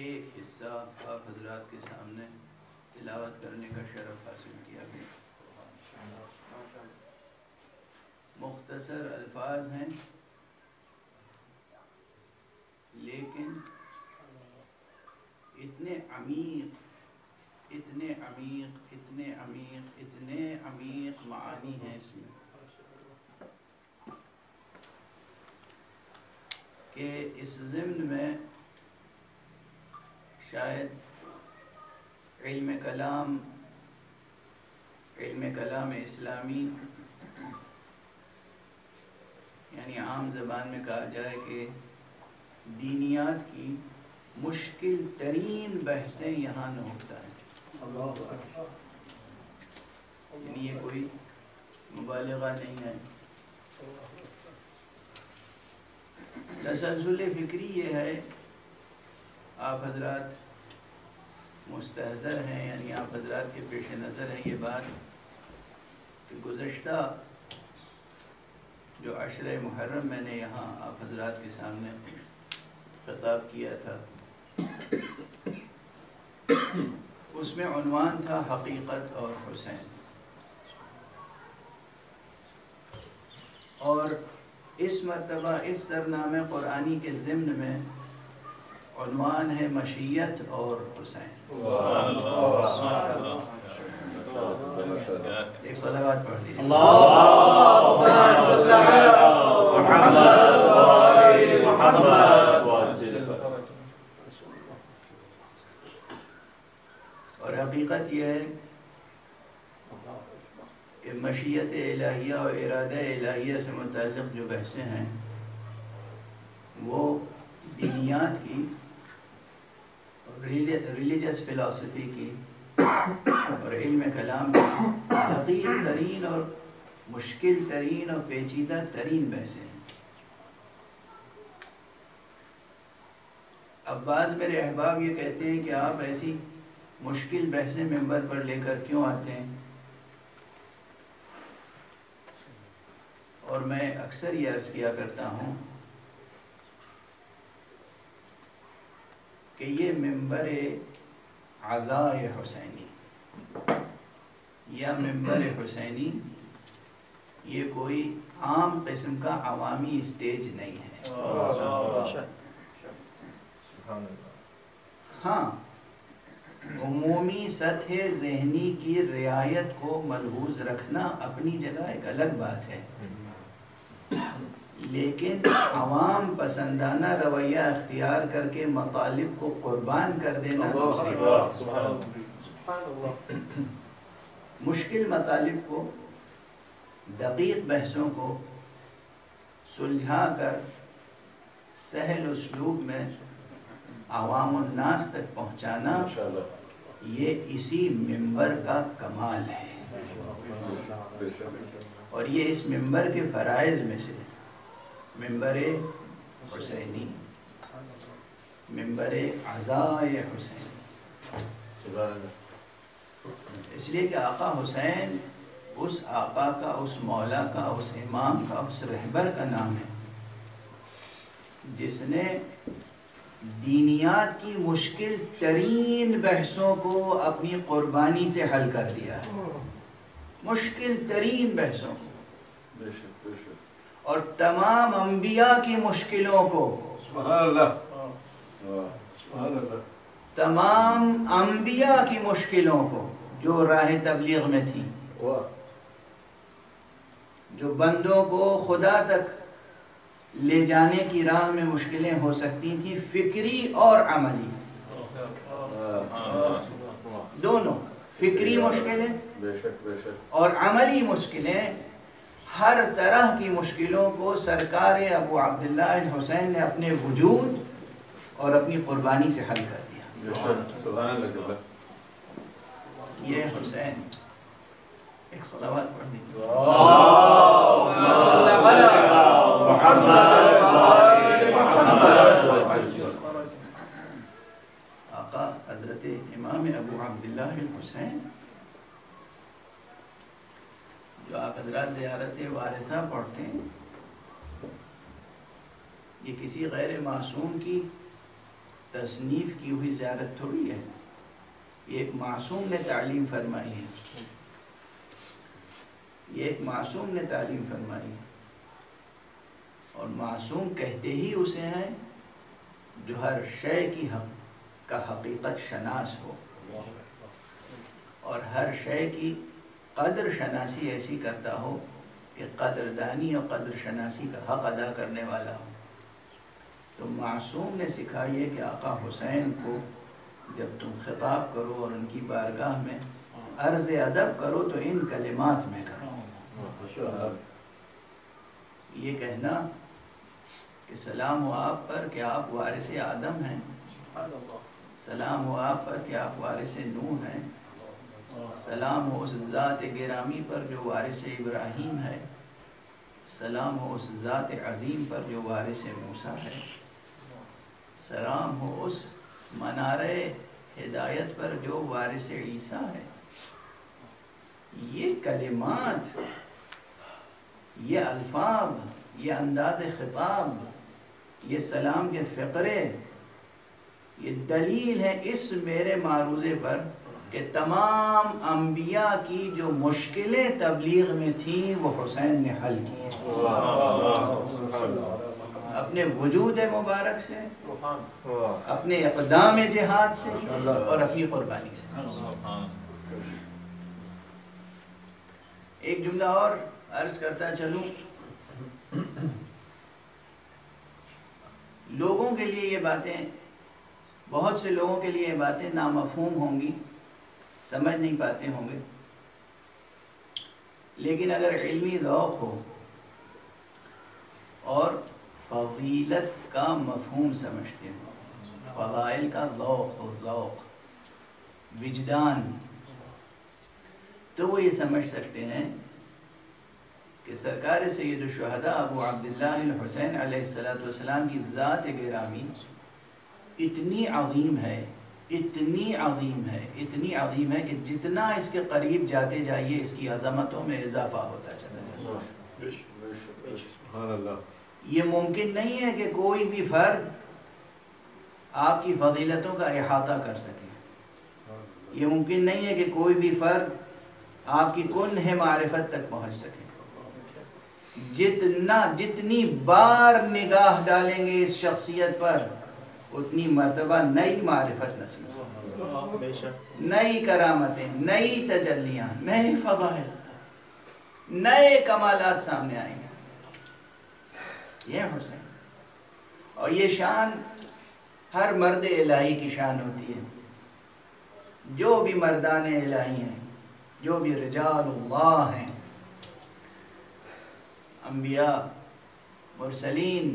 एक हिस्सा आप हजरात के सामने तिलावत करने का शरफ हासिल किया गया। मुख्तसर अल्फाज हैं, लेकिन इतने अमीक इतने अमीक इतने अमीक इतने अमीक मानी हैं इसमें कि इस ज़िम्न में शायद इल्म कलाम इल्म कलाम इस्लामी यानी आम ज़बान में कहा जाए कि दीनियात की मुश्किल तरीन बहसें यहाँ नोकता है। यानी ये कोई मुबालगा नहीं है। तसलसल फ़िक्री ये है आप हजरात मुस्तहज़र हैं यानी आप हजरात के पेश नज़र है ये बात कि गुज़श्ता जो अशर मुहर्रम मैंने यहाँ आप हजरात के सामने खताब किया था उसमें उन्वान था हकीकत और हुसैन और इस मरतबा इस सरनामे क़ुरानी के ज़िम्न में उन्वान है मशीयत और हुसैन एक सलावात पढ़ और हकीकत यह है कि मशीत इलाहिया और इरादा इलाहिया से मुतल जो बहसें हैं, वो दीनियात की रिलीजस फ़िलासफ़ी की और इल्म कलाम की तरीन और मुश्किल तरीन और पेचीदा तरीन बहसें हैं। अब्बास मेरे अहबाब ये कहते हैं कि आप ऐसी मुश्किल बहसें मेंबर पर लेकर क्यों आते हैं? और मैं अक्सर ये अर्ज़ किया करता हूँ कि ये मेंबर आज़ाए हुसैनी। या मेंबर हुसैनी, ये कोई आम किस्म का अवामी स्टेज नहीं है। हाँ सतह जहनी की रियायत को मलहूज रखना अपनी जगह एक अलग बात है। लेकिन आवाम पसंदाना रवैया अख्तियार करके मतालिब को कुर्बान कर देना। मुश्किल मतालिब को दकीक बहसों को सुलझा कर सहल उसलूब में आवाम नास तक पहुँचाना ये इसी मिंबर का कमाल है और ये इस मिंबर के फ़राइज़ में से मिंबर हुसैनी। मिंबर अज़ाय हुसैन। इसलिए कि आका हुसैन उस आका का उस मौला का उस इमाम का उस रहबर का नाम है जिसने दीनियात की मुश्किल तरीन बहसों को अपनी कुर्बानी से हल कर दिया है। मुश्किल तरीन बहसों को। और तमाम अम्बिया की मुश्किलों को। सुभान अल्लाह वाह सुभान अल्लाह तमाम अम्बिया की मुश्किलों को जो राह तबलीग में थी। जो बंदों को खुदा तक ले जाने की राह में मुश्किलें हो सकती थी फिक्री और अमली। दोनों फिक्री मुश्किलें बेशक बेशक। और अमली मुश्किलें हर तरह की मुश्किलों को सरकार अबू अब्दुल्ला हुसैन ने अपने वजूद और अपनी कुर्बानी से हल कर दिया। ये हुसैन एक सलावत पढ़ दीजिए आका हज़रत इमाम अबू अब्दुल्ला हुसैन जो आप हज़रत ज़ियारत वारसा पढ़ते हैं, ये किसी गैर मासूम की तसनीफ़ की हुई ज़्यारत थोड़ी है। ये एक मासूम ने तालीम फरमाई है। ये एक मासूम ने तालीम फरमाई है। और मासूम कहते ही उसे हैं जो हर शय की हक, का हकीकत शनास हो। और हर शय की कदर शनासी ऐसी करता हो कि कदरदानी और कदर शनासी का हक अदा करने वाला हो। तो मासूम ने सिखाई है कि आका हुसैन को जब तुम खिताब करो और उनकी बारगाह में अर्ज़ अदब करो तो इन कलिमात में करो। ये कहना कि सलाम हो आप पर कि आप वारिस आदम हैं। सलाम हो आप पर कि आप वारिस नूह हैं। सलाम हो उस ज़ात गिरामी पर जो वारिस इब्राहीम है। सलाम हो उस ज़ात अज़ीम पर जो वारिस मूसा है। सलाम हो उस मनार हिदायत पर जो वारिस ईसा है। ये कलिमात, ये अल्फाज ये अंदाज ख़िताब, ये सलाम के फ़िक्रे, ये दलील है इस मेरे मारूज़े पर कि तमाम अम्बिया की जो मुश्किलें तबलीग में थी, वो हुसैन ने हल की। अपने वजूद मुबारक से, अपने इकदाम जिहाद से, और अपनी कुर्बानी से। एक जुमला और अर्ज़ करता चलूँ। लोगों के लिए ये बातें, बहुत से लोगों के लिए ये बातें नामफहूम होंगी। समझ नहीं पाते होंगे। लेकिन अगर इल्मी ज़ौक़ हो और फ़जीलत का मफहूम समझते हो, फ़ज़ाइल का ज़ौक़ हो ज़ौक़ विजदान तो वो ये समझ सकते हैं कि सरकार से सैदुलशहदा अबू अब्दुल्ला हुसैन अलैहिस्सलाम की ज़ात गिरामी इतनी अजीम है इतनी अजीम है इतनी अजीम है कि जितना इसके करीब जाते जाइए इसकी अजमतों में इजाफा होता चला सुभान अल्लाह ये मुमकिन नहीं है कि कोई भी फर्द आपकी फजीलतों का अहाता कर सके। ये मुमकिन नहीं है कि कोई भी फर्द आपकी कुन है मारिफत तक पहुँच सके। जितना जितनी बार निगाह डालेंगे इस शख्सियत पर उतनी मरतबा नई मारिफत नसीब नई करामतें नई तजल्लियाँ नए फवाहल नए कमालात सामने आएँगे। ये हुसैन और ये शान हर मर्द इलाही की शान होती है। जो भी मर्दान इलाही हैं जो भी रजाल्लाह हैं अम्बिया मुरसलीन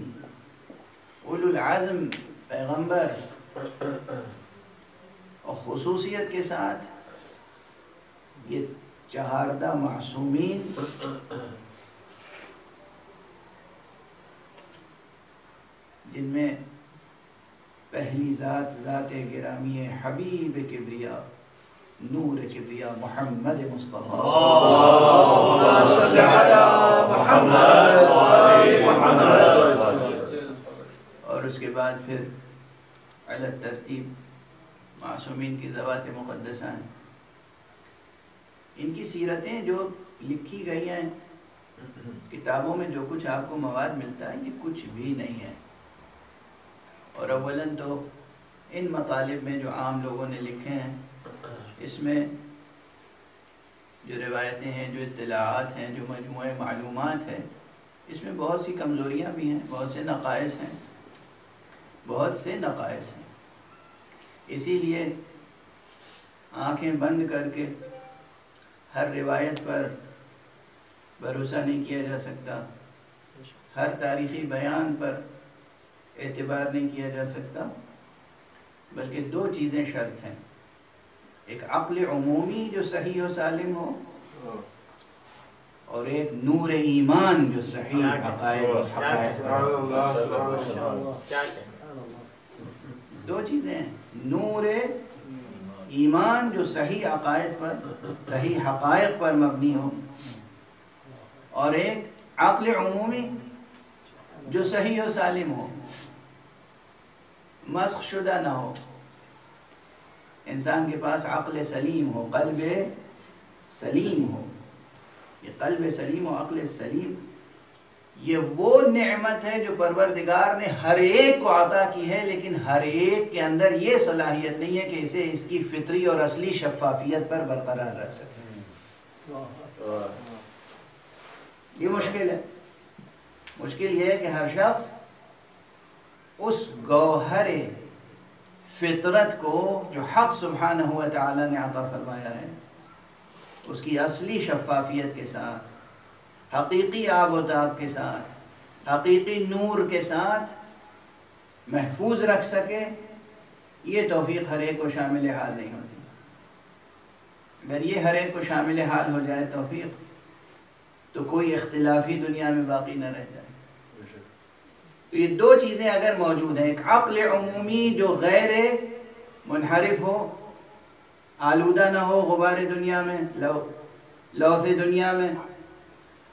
उलुल आज़म पैगंबर और खसूसियत के साथ ये चहारदा मासूमीन जिनमें पहली ज़ात ज़ात गिरामी हबीब किब्रिया, नूर किब्रिया, मोहम्मद मुस्तफ़ा। और उसके बाद फिर अलग तरतीब, मासूमिन की ज़वात मुक़दसा हैं इनकी सीरतें जो लिखी गई हैं, किताबों में जो कुछ आपको मवाद मिलता है, ये कुछ भी नहीं है। और अवलन तो इन मतालब में जो आम लोगों ने लिखे हैं, इसमें जो रिवायतें हैं, जो इतलात हैं, जो मजमू मालूम हैं, इसमें बहुत सी कमज़ोरियाँ भी हैं, बहुत से नक़ायस हैं। बहुत से नक़ाइस हैं। इसीलिए आँखें बंद करके हर रिवायत पर भरोसा नहीं किया जा सकता। हर तारीख़ी बयान पर एतबार नहीं किया जा सकता बल्कि दो चीज़ें शर्त हैं। एक अक्ल अमूमी जो सही हो सालिम हो और एक नूर ईमान जो सही दो चीज़ें नूर, ईमान जो सही अकायद पर, सही हक़ पर मबनी हो, और एक अक्ल अमूमी जो सही हो सालिम हो। मस्क शुदा ना हो। इंसान के पास अक्ल सलीम हो, कल्ब सलीम हो। ये कल्ब सलीम और अक्ल सलीम ये वो नेमत है जो परवरदिगार ने हर एक को आता की है, लेकिन हर एक के अंदर ये सलाहियत नहीं है कि इसे इसकी फितरी और असली शफाफियत पर बरकरार रख सके। ये मुश्किल है। मुश्किल ये है कि हर शख्स उस गौहर फितरत को जो हक सुबहान हुआ ताला ने आता फरमाया है, उसकी असली शफाफियत के साथ हकीकी आबोताब के साथ, हकीकी नूर के साथ महफूज रख सके, ये तोफ़ी हर एक को शामिल हाल नहीं होती। अगर ये हर एक को शामिल हाल हो जाए तोफ़ी तो कोई इख्तलाफी दुनिया में बाकी न रह जाए। तो ये दो चीज़ें अगर मौजूद हैं, एक अक्ल अमूमी जो गैर मुनहरफ हो, आलूदा ना हो गुबार दुनिया में, लो लौस दुनिया में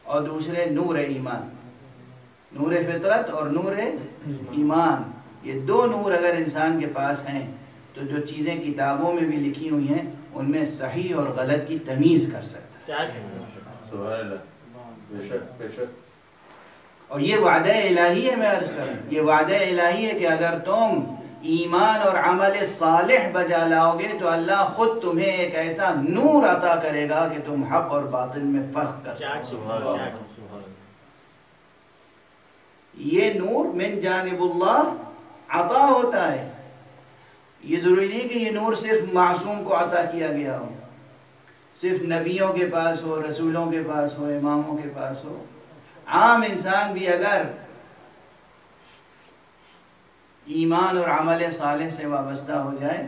और दूसरे नूर ईमान। नूर फितरत और नूर ईमान। ये दो नूर अगर इंसान के पास हैं तो जो चीज़ें किताबों में भी लिखी हुई हैं उनमें सही और गलत की तमीज़ कर सकता है। और ये वादा इलाही है मैं अर्ज़ करूँ ये वादा इलाही है कि अगर तुम ईमान और अमल सालेह बजा लाओगे तो अल्लाह खुद तुम्हें एक ऐसा नूर अता करेगा कि तुम हक और बातिल में फ़र्क कर सको। ये नूर मिन जानबुल्लाह अता होता है। ये ज़रूरी नहीं कि ये नूर सिर्फ़ मासूम को अता किया गया हो। सिर्फ़ नबियों के पास हो रसूलों के पास हो इमामों के पास हो। आम इंसान भी अगर ईमान और अमल साल से वाबस्ता हो जाए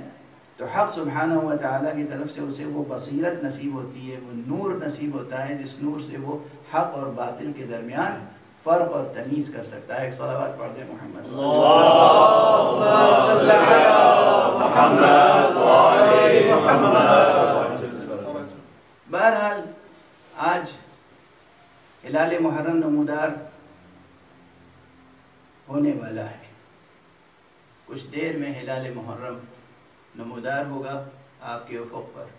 तो हक सुबहाना हुआ ताला की तरफ़ से उसे वो बसीरत नसीब होती है वो नूर नसीब होता है जिस नूर से वो हक और बातिल के दरमियान फ़र्क और तमीज़ कर सकता है। एक सलावात पढ़ दे मोहम्मद। बहरहाल आज हिलाल मुहर्रम नमूदार होने वाला है। कुछ देर में हिलाल मुहर्रम नमोदार होगा आपके उफक पर।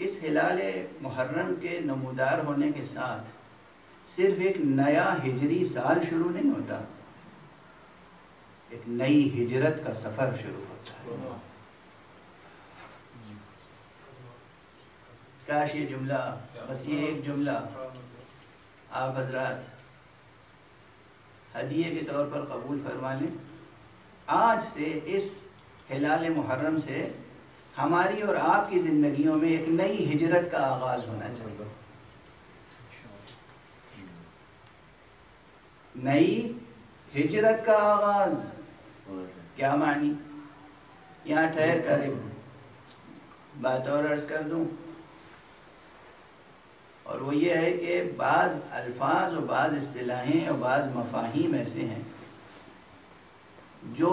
इस हिलाल मुहर्रम के नमोदार होने के साथ सिर्फ़ एक नया हिजरी साल शुरू नहीं होता, एक नई हिजरत का सफ़र शुरू होता है। काश ये जुमला, बस ये एक जुमला। आप हजरात हदिये के तौर पर कबूल फरमा लें। आज से इस हिलाल मुहर्रम से हमारी और आपकी ज़िंदगियों में एक नई हिजरत का आगाज़ होना चाहिए। नई हिजरत का आगाज़। क्या मानी? यहाँ ठहर कर बात और अर्ज़ कर दूँ। और वो ये है कि बाज़ अल्फाज और बाज़ असलाहें और बाज़ मफाहिम ऐसे हैं जो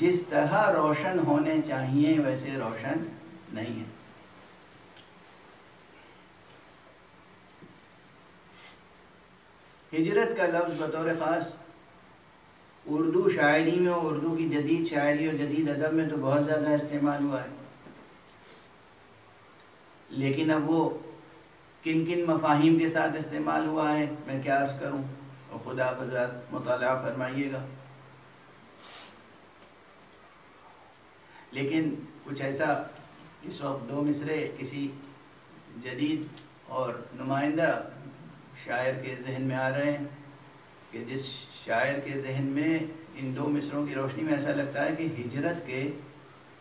जिस तरह रोशन होने चाहिए, वैसे रोशन नहीं है। हिजरत का लफ्ज़ बतौर ख़ास उर्दू शायरी में और उर्दू की जदीद शायरी और जदीद अदब में तो बहुत ज़्यादा इस्तेमाल हुआ है। लेकिन अब वो किन किन मफाहिम के साथ इस्तेमाल हुआ है? मैं क्या अर्ज़ करूँ? और ख़ुदा हजरात मुताल फरमाइएगा। लेकिन कुछ ऐसा इस वक्त दो मिसरे किसी जदीद और नुमाइंदा शायर के जहन में आ रहे हैं कि जिस शायर के जहन में इन दो मिसरों की रोशनी में ऐसा लगता है कि हिजरत के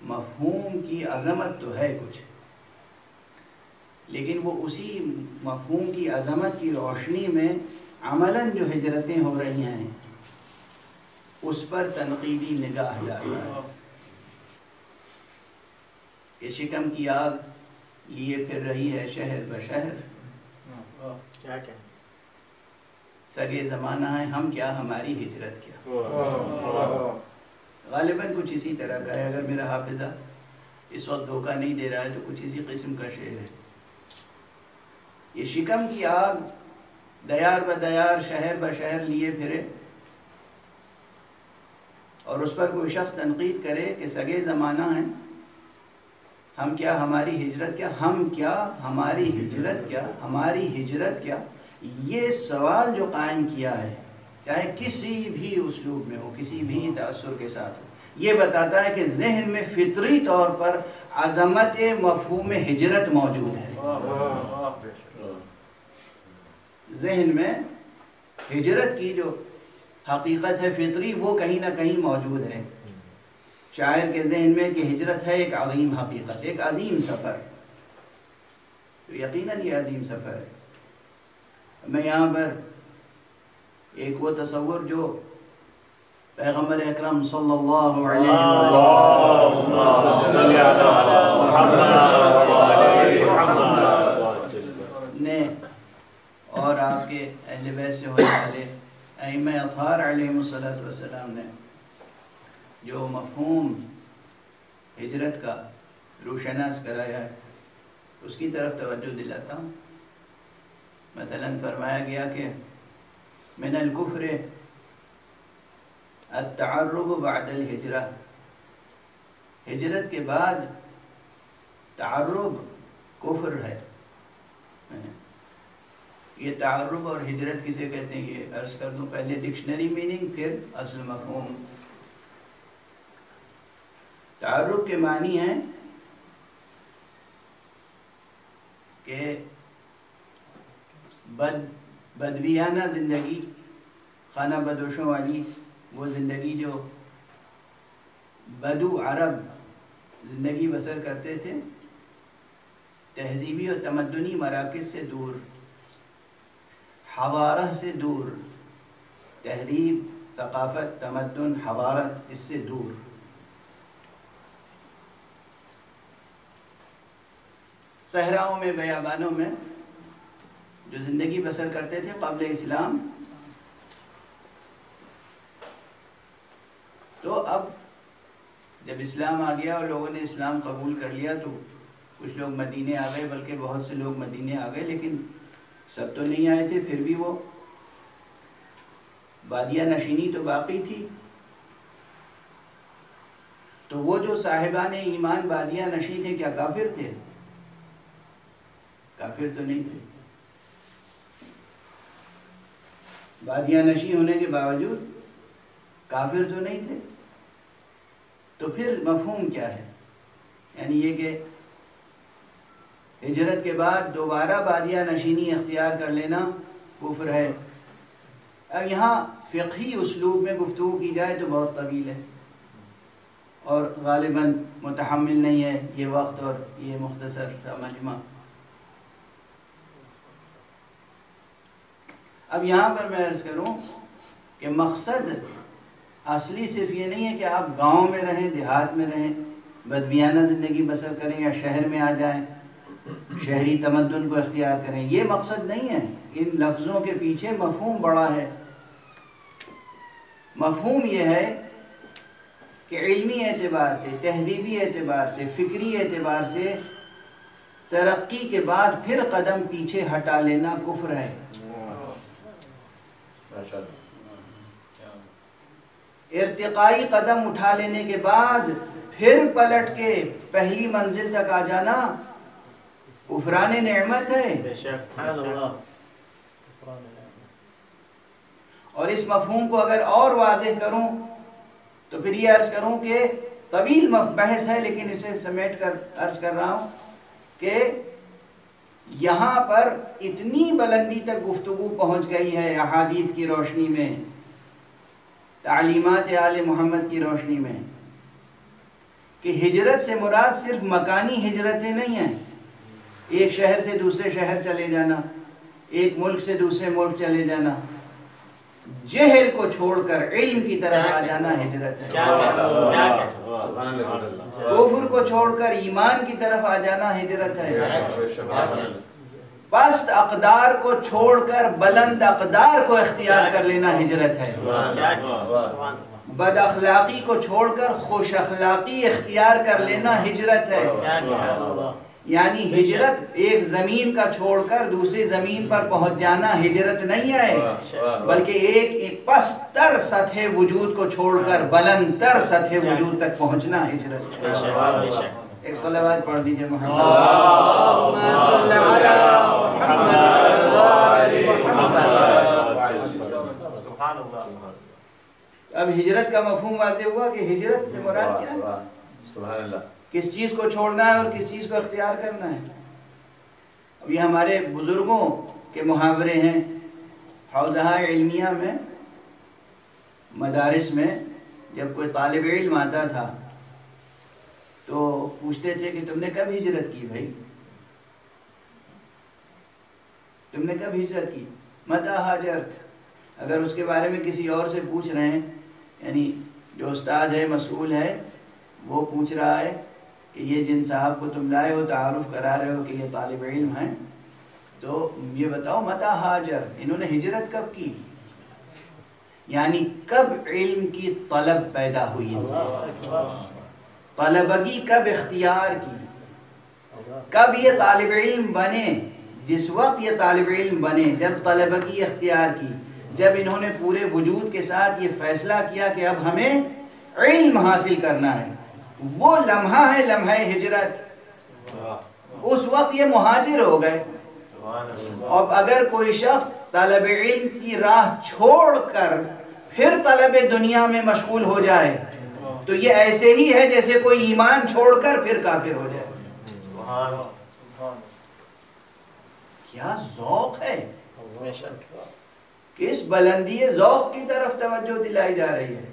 मफहूम की अज़मत तो है कुछ। लेकिन वो उसी मफहूम की अज़मत की रोशनी में अमलन जो हिजरतें हो रही हैं उस पर तनकीदी निगाह डाल है। कि शिकम की आग लिए फिर रही है शहर ब शहर। क्या क्या सगे ज़माना है हम क्या हमारी हिजरत क्या? गालिबा कुछ इसी तरह का है अगर मेरा हाफिज़ा इस वक्त धोखा नहीं दे रहा है तो कुछ इसी किस्म का शेर है। ये शिकम की आग, दयार ब दयार, शहर ब शहर लिए फिरे। और उस पर कोई शख्स तनकीद करे कि सगे ज़माना है। हम क्या हमारी हिजरत क्या? हम क्या हमारी हिजरत क्या? हमारी हिजरत क्या? ये सवाल जो कायम किया है, चाहे किसी भी उसलूब में हो, किसी भी तसर के साथ हो, ये बताता है कि जहन में फितरी तौर पर अजमत मफहूम हिजरत मौजूद है। जहन में हिजरत की जो हकीकत है, फितरी, वो कहीं ना कहीं मौजूद है। शायर के जहन में कि हिजरत है एक अजीम हकीकत, एक अजीम सफ़र। तो यकीनन ये अजीम सफ़र है। मैं यहाँ पर एक वो तस्वुर जो पैगंबर अकरम सल्लल्लाहु अलैहि वसल्लम ने और आपके अहल से होने वाले अम अतहार अलैहिस्सलाम ने जो मफहूम हिजरत का रोशनास कराया है, उसकी तरफ़ तवज्जो दिलाता हूँ। मसलन फरमाया गया कि मिनल कुफ्र अतरुब बादल हिजरा। हिजरत के बाद तारुब कुफ्र है। ये तारुब और हिजरत किसे कहते हैं? ये अर्ज़ कर दूँ, पहले डिक्शनरी मीनिंग, फिर असल मफहूम। तारुब के मानी हैं कि बद, बदवियाना ज़िंदगी, खाना बदोशों वाली, वो ज़िंदगी जो बदू अरब ज़िंदगी बसर करते थे, तहजीबी और तमदनी मराकज़ से दूर। हवारह से दूर। तहरीब, सकाफ़त तमदन हवारत इससे दूर। सहराओं में, बयाबानों में, जो ज़िंदगी बसर करते थे कबल इस्लाम तो अब जब इस्लाम आ गया और लोगों ने इस्लाम कबूल कर लिया तो कुछ लोग मदीने आ गए, बल्कि बहुत से लोग मदीने आ गए, लेकिन सब तो नहीं आए थे, फिर भी वो बादिया नशीनी तो बाकी थी। तो वो जो साहिबान ईमान बादिया नशी थे, क्या काफिर थे? काफिर तो नहीं थे। बादिया नशी होने के बावजूद काफिर तो नहीं थे। तो फिर मफहूम क्या है? यानी ये कि हिजरत के बाद दोबारा बादिया नशीनी अख्तियार कर लेना कुफ्र है। अब यहाँ फ़िकी उसलूब में गुफ्तु की जाए तो बहुत तवील है। और गालिबा मुतहमल नहीं है ये वक्त और ये मुख्तसर सा मजमा। अब यहाँ पर मैं अर्ज़ करूँ कि मकसद असली सिर्फ़ ये नहीं है कि आप गाँव में रहें, देहात में रहें, बदमियाना ज़िंदगी बसर करें या शहर में आ जाएँ। शहरी तमद्दन को अख्तियार करें। ये मकसद नहीं है। इन लफ्ज़ों के पीछे मफहम बड़ा है। मफहूम ये है कि इल्मी एतबार से, तहदीबी एतबार से, फ़िक्री एतबार से तरक्की के बाद फिर कदम पीछे हटा लेना कुफ्र है। इर्तिकाई कदम उठा लेने के बाद फिर पलट के पहली मंजिल तक आ जाना कुफरान नेमत है। और इस मफहूम को अगर और वाजह करूँ तो फिर ये अर्ज़ करूँ कि तवील बहस है लेकिन इसे समेट कर अर्ज़ कर रहा हूँ कि यहाँ पर इतनी बुलंदी तक गुफ्तगु पहुँच गई है अहादीस की रोशनी में तालीमत आल मोहम्मद की रोशनी में कि हिजरत से मुराद सिर्फ़ मकानी हिजरतें नहीं हैं। एक शहर से दूसरे शहर चले जाना एक मुल्क से दूसरे मुल्क चले जाना। जहल को छोड़कर इल्म की तरफ़ आ जाना हिजरत है। क्या क्या क्या कुफर को छोड़कर ईमान की तरफ़ आ जाना हिजरत है। पस्त अकदार को छोड़कर बुलंद अकदार को इख्तियार कर लेना हिजरत है। बद अखलाकी को छोड़कर खुश अखलाकी इख्तियार कर लेना हिजरत है। यानी हिजरत एक ज़मीन का छोड़कर दूसरी ज़मीन पर पहुँच जाना हिजरत नहीं है बल्कि एक, एक पस्तर सतह वजूद को छोड़कर बुलंदतर सतह वजूद तक पहुँचना हिजरत। एक सलावत पढ़ दीजिए मोहम्मद। अब हिजरत का मफहूम वाजे हुआ कि हिजरत से मुराद क्या? है किस चीज़ को छोड़ना है और किस चीज़ को अख्तियार करना है। अब ये हमारे बुज़ुर्गों के मुहावरे हैं। हौजहा में, मदारस में जब कोई तालब इल्म आता था तो पूछते थे कि तुमने कब हिजरत की भाई? तुमने कब हिजरत की? मता हाजरत। अगर उसके बारे में किसी और से पूछ रहे हैं, यानी जो उस्ताद है, मसूल है, वो पूछ रहा है कि ये जिन साहब को तुम लाए हो, तारुफ करा रहे हो कि ये तालब इल्म हैं तो ये बताओ, मता हाजर, इन्होंने हिजरत कब की? यानी कब इल्म की तलब पैदा हुई? तलबगी कब इख्तियार की? कब ये तालब इल्म बने? जिस वक्त ये तालब इल्म बने, जब तलबगी इख्तियार की, जब इन्होंने पूरे वजूद के साथ ये फैसला किया कि अब हमें इल्म हासिल करना है। वो लम्हा है लम्हा हिजरत। उस वक्त ये मुहाजिर हो गए। अब अगर कोई शख्स तलब इल्म की राह छोड़कर फिर तलब दुनिया में मशगूल हो जाए तो ये ऐसे ही है जैसे कोई ईमान छोड़कर फिर काफिर हो जाए। क्या जौक है? किस बुलंदी जौक की तरफ़ तवज्जो दिलाई जा रही है?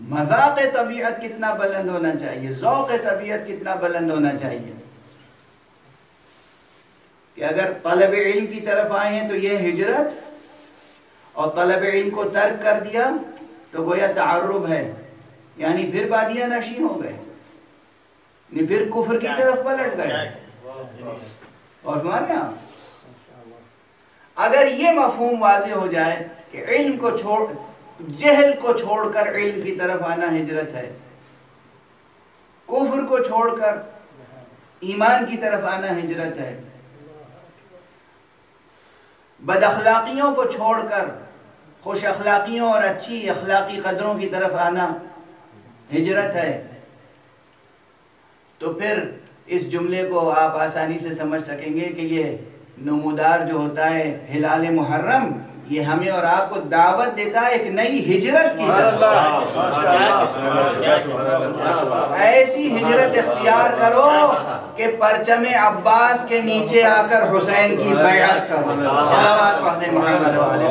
मज़ाक तबीयत कितना बुलंद होना चाहिए? जौक तबीयत कितना बुलंद होना चाहिए? कि अगर तलब इल्म की तरफ़ आए हैं तो यह हिजरत, और तलब इल्म को तर्क कर दिया तो वो गोया तारुब है। यानी फिर बादिया नशी हो गए। फिर कुफर की तरफ़ पलट गए। और हमारे यहाँ? अगर ये मफहूम वाजे हो जाए कि इल्म को छोड़ जहल को छोड़कर इल्म की तरफ़ आना हिजरत है। कुफर को छोड़कर ईमान की तरफ़ आना हिजरत है। बद अखलाकियों को छोड़कर खुश अखलाकियों और अच्छी अखलाकी कदरों की तरफ़ आना हिजरत है। तो फिर इस जुमले को आप आसानी से समझ सकेंगे कि ये नमूदार जो होता है, हिलाल मुहर्रम ये हमें और आपको दावत देता है एक नई हिजरत की तरफ़। ऐसी हिजरत इख्तियार करो कि परचम अब्बास के नीचे आकर हुसैन की बैत करो। सलावत पढ़ने मोहम्मद वाले।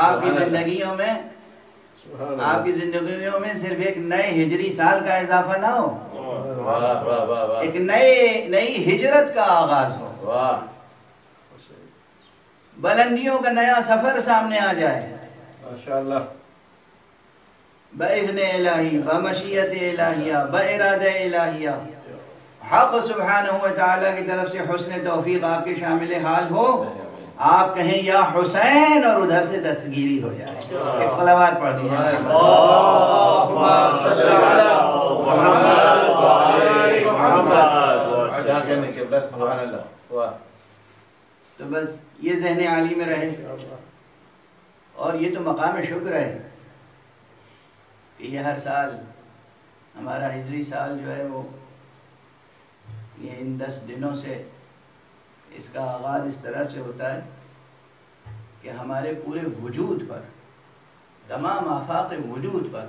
आपकी जिंदगियों में आपकी ज़िंदगी में सिर्फ़ एक नए हिजरी साल का इजाफा ना हो। एक नए नई हिजरत का आगाज़ हो। बुलंदियों का नया सफ़र सामने आ जाए। बइज़्न इलाही बमशीयत इलाहिया बइराद इलाहिया। हक सुबहानहु व तआला की तरफ़ से हुस्न तौफीक आपके शामिल हाल हो। आप कहें या हुसैन और उधर से दस्तगीरी हो जाए। एक सलावात पढ़ दीजिए तो बस ये जहन आली में रहे। और ये तो मकाम शुक्र है कि ये हर साल हमारा हिजरी साल जो है वो ये इन दस दिनों से इसका आगाज़ इस तरह से होता है कि हमारे पूरे वजूद पर, तमाम आफाक वजूद पर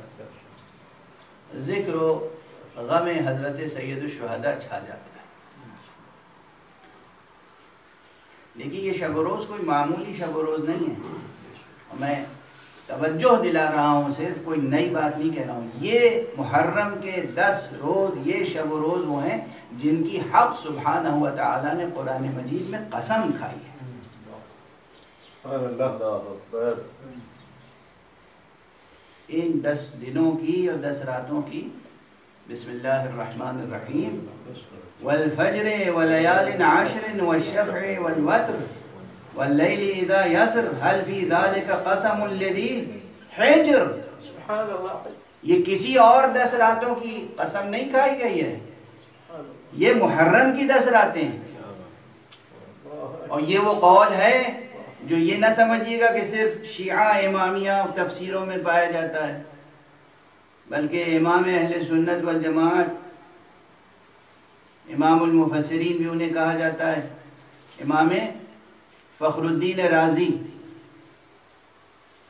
ज़िक्र गम हज़रत सैदुलशहदा छा जाता है। देखिए, ये शब रोज़ कोई मामूली शब रोज़ नहीं है। मैं तवज्जो दिला रहा हूँ सिर्फ़ कोई नई बात नहीं कह रहा हूँ। ये मुहर्रम के दस रोज़ ये शब रोज़ वो हैं जिनकी हक सुबहान हुआ ताला ने कुरान मजीद में कसम खाई है। इन दस दिनों की और दस रातों की बिस्मिल्लाहिर्रहमानिर्रहीम। वल फज्र वलयालिन आशरिन वश्शफ़ वल वत्र। वल्लैलि इज़ा यसर हल फ़ी ज़ालिका क़समुल लज़ी हिज्र सुभान अल्लाह ये किसी और दस रातों की कसम नहीं खाई गई है। ये मुहर्रम की दस रातें। हैं और ये वो कौल है जो ये ना समझिएगा कि सिर्फ़ शिया इमामिया तफसीरों में पाया जाता है बल्कि इमाम अहल सुन्नत वल जमात इमामुल मुफस्सिरीन भी उन्हें कहा जाता है। इमाम फ़खरुद्दीन राज़ी।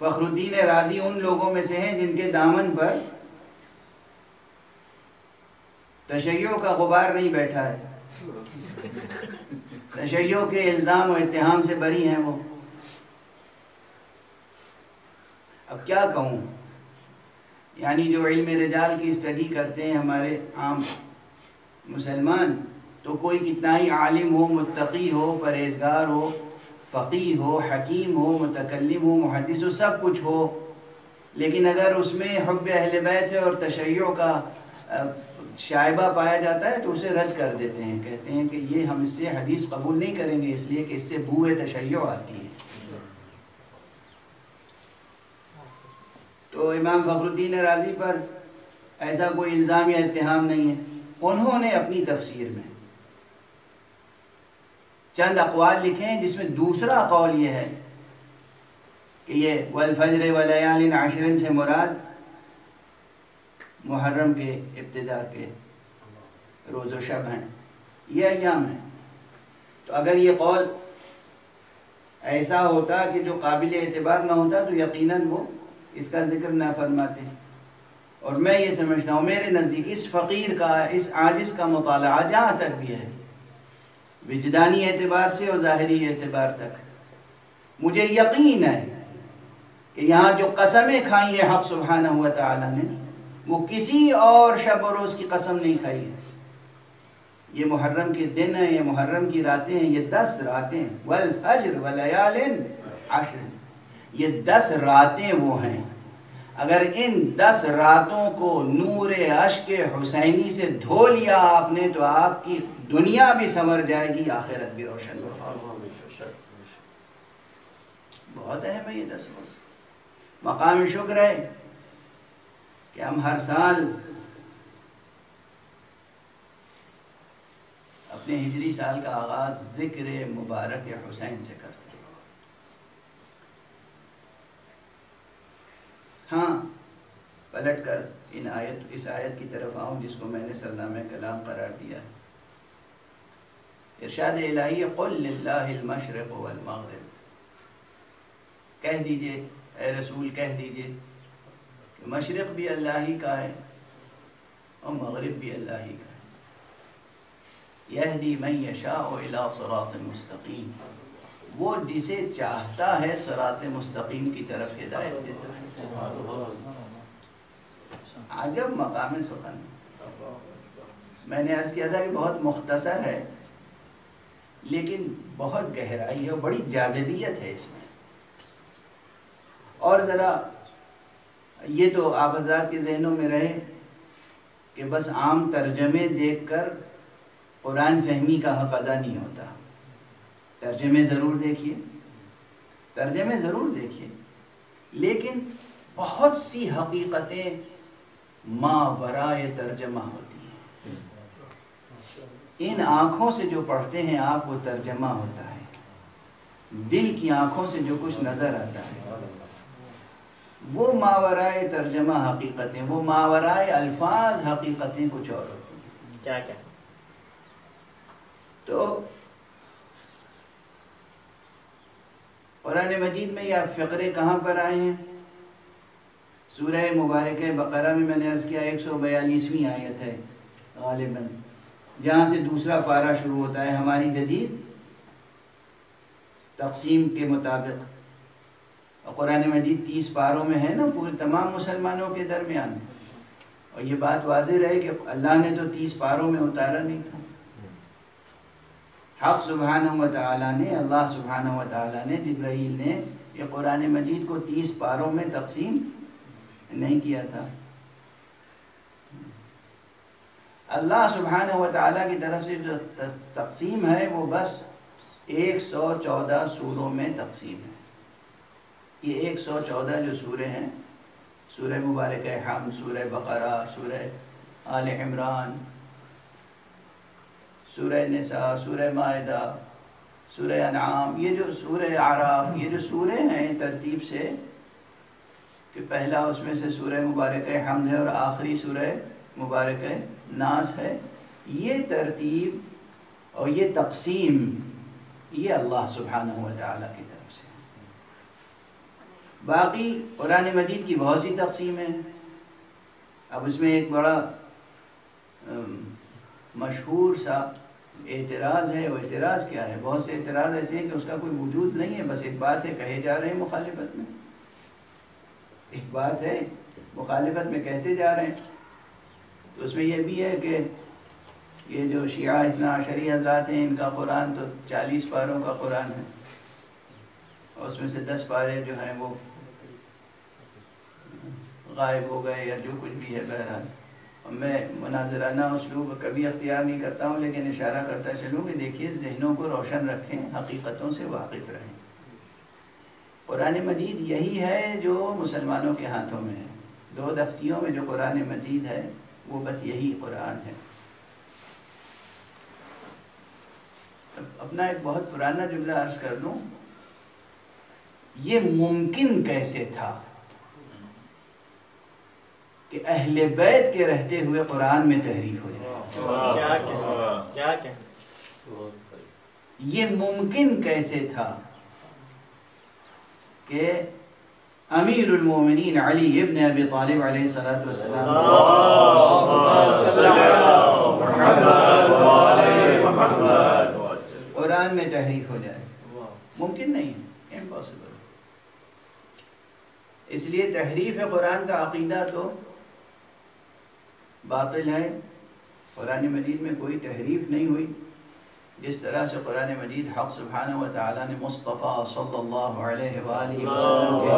फ़खरुद्दीन राज़ी उन लोगों में से हैं जिनके दामन पर तशैयों का गुबार नहीं बैठा है। तशैयों के इल्ज़ाम और इत्तेहाम से बरी हैं वो। अब क्या कहूँ? यानी जो इल्म रजाल की स्टडी करते हैं हमारे आम मुसलमान तो कोई कितना ही आलिम हो, मुत्तकी हो, परहेजगार हो फ़की हो हकीम हो मुतकलम हो मुहदस हो सब कुछ हो। लेकिन अगर उसमें हब अहल बैत है और तशैयों का शायबा पाया जाता है तो उसे रद्द कर देते हैं। कहते हैं कि ये हम इससे हदीस कबूल नहीं करेंगे, इसलिए कि इससे बूए तशैय आती है। तो इमाम फखरुद्दीन राज़ी पर ऐसा कोई इल्ज़ाम या इत्तेहाम नहीं है। उन्होंने अपनी तफसीर में चंद अकवाल लिखे हैं जिसमें दूसरा कौल ये है कि ये वलफजर वलयालिन आशरन से मुराद मुहर्रम के इब्तदा के रोज़ शब हैं। ये अयाम हैं। तो अगर ये कौल ऐसा होता कि जो काबिल एतबार ना होता तो यकीनन वो इसका ज़िक्र ना फरमाते। और मैं ये समझता हूँ, मेरे नज़दीक इस फ़कीर का, इस आजिज़ का मताल जहाँ तक भी है। विजदानी एतबार से और ज़ाहरी एतबार तक। मुझे यकीन है कि यहाँ जो कसमें खाई हैं हक़ सुबहाना हुआ ताला ने, वो किसी और शब और रोज़ की कसम नहीं खाई है। ये मुहर्रम के दिन हैं, ये मुहर्रम की रातें हैं, ये दस रातें वल फज्र वलयालिन अशर। ये दस रातें वो हैं। अगर इन दस रातों को नूर अश्क हुसैनी से धो लिया आपने तो आपकी दुनिया भी संवर जाएगी आखिरत भी रोशन बहुत अहम है ये दस रोज। मकाम शुक्र है कि हम हर साल अपने हिजरी साल का आगाज़ ज़िक्र मुबारक हुसैन से करते हैं, पलट कर इन आयत, इस आयत की तरफ़ आऊँ जिसको मैंने सरनाम कलाम करार दिया है। इरशाद इलाही कह दीजिए, ए रसूल, कह दीजिए कि मशरक़ भी अल्लाह ही का है और मगरब भी अल्लाह ही का है। यहदी मन यशा इला सरात मुस्तकीम। वो जिसे चाहता है सरात मुस्तकीम की तरफ़ हिदायत देता है। अजब मकाम सुखन मैंने अर्ज़ किया था कि बहुत मुख्तसर है, लेकिन बहुत गहराई है बड़ी जाजबियत है इसमें। और ज़रा ये तो आप हजरात के जहनों में रहे कि बस आम तर्जमे देखकर कुरान फहमी का हक अदा नहीं होता। तर्जमे ज़रूर देखिए। तर्जमे ज़रूर देखिए। लेकिन बहुत सी हकीकतें माँ वराए तर्जमा होती हैं। इन आँखों से जो पढ़ते हैं आप वो तर्जमा होता है। दिल की आँखों से जो कुछ नज़र आता है। वो मावराए तर्जमा हकीकतें वो मावराए अल्फाज हकीकतें कुछ और होती हैं। क्या क्या तो कुरान मजीद में यह फ़िक्रे कहाँ पर आए हैं? सूरह मुबारक बकरा में मैंने अर्ज़ किया, एक सौ बयालीसवीं आयत है, गालिबन। जहाँ से दूसरा पारा शुरू होता है, हमारी जदीद तकसीम के मुताबिक। और कुरान मजीद तीस पारों में है ना, पूरे तमाम मुसलमानों के दरमियान। और ये बात वाज़ रहे कि अल्लाह ने तो तीस पारों में उतारा नहीं था। हक सुबहान ने, अल्लाह सुबहान ने जब्राईल ने ये कुरान मजीद को तीस पारों में तकसीम नहीं किया था। अल्लाह सुबहान व ताली की तरफ़ से जो तकसीम है, वो बस एक सौ चौदह सूरों में तकसीम है। ये एक सौ चौदह जो सूरे हैं, सूर मुबारक हम सूर बकरा, सूर आल इमरान सूरह निसा, सूरह मायदा, सूरह अनाम, ये जो सूरह आराफ, ये जो सूरह हैं तरतीब से, कि पहला उसमें से सूरह मुबारक हमद है और आखिरी सूरह मुबारक नास है, ये तरतीब और ये तकसीम, ये अल्लाह सुबहाना ताला की तरफ़ से बाकी कुरान मजीद की बहुत सी तकसीम है। अब इसमें एक बड़ा मशहूर सा एतराज़ है वो एतराज़ क्या है? बहुत से एतराज़ ऐसे हैं कि उसका कोई वजूद नहीं है, बस एक बात है, कहे जा रहे हैं मुखालिफत में। एक बात है, मुखालिफत में कहते जा रहे हैं। तो उसमें यह भी है कि ये जो शिया इतना शरी हजरात हैं, इनका कुरान तो चालीस पारों का कुरान है। और उसमें से दस पारे जो हैं वो गायब हो गए या जो कुछ भी है बहरहाल। मैं मुनाजराना उसलूब कभी अख्तियार नहीं करता हूँ, लेकिन इशारा करता चलूँ कि देखिए, जहनों को रोशन रखें, हकीकतों से वाकिफ़ रहें। कुरान मजीद यही है जो मुसलमानों के हाथों में है। दो दफ्तियों में जो कुरान मजीद है, वो बस यही कुरान है। अपना एक बहुत पुराना जुमला अर्ज़ कर दूँ ये मुमकिन कैसे था? कि अहले बैत के रहते हुए कुरान में तहरीफ हो जाए। क्या क्या क्या क्या ये मुमकिन कैसे था कि अमीरुल मोमिनीन अली इब्न अबी तालिब वसलाम कुरान में तहरीफ हो जाए। मुमकिन नहीं है इम्पॉसिबल इसलिए तहरीफ है कुरान का अकीदा तो बातिल है। कुरान मजीद में कोई तहरीफ नहीं हुई। जिस तरह से कुरान मजीद हक सुबहान व ताली ने मुस्तफ़ा सल्लल्लाहु अलैहि वसल्लम के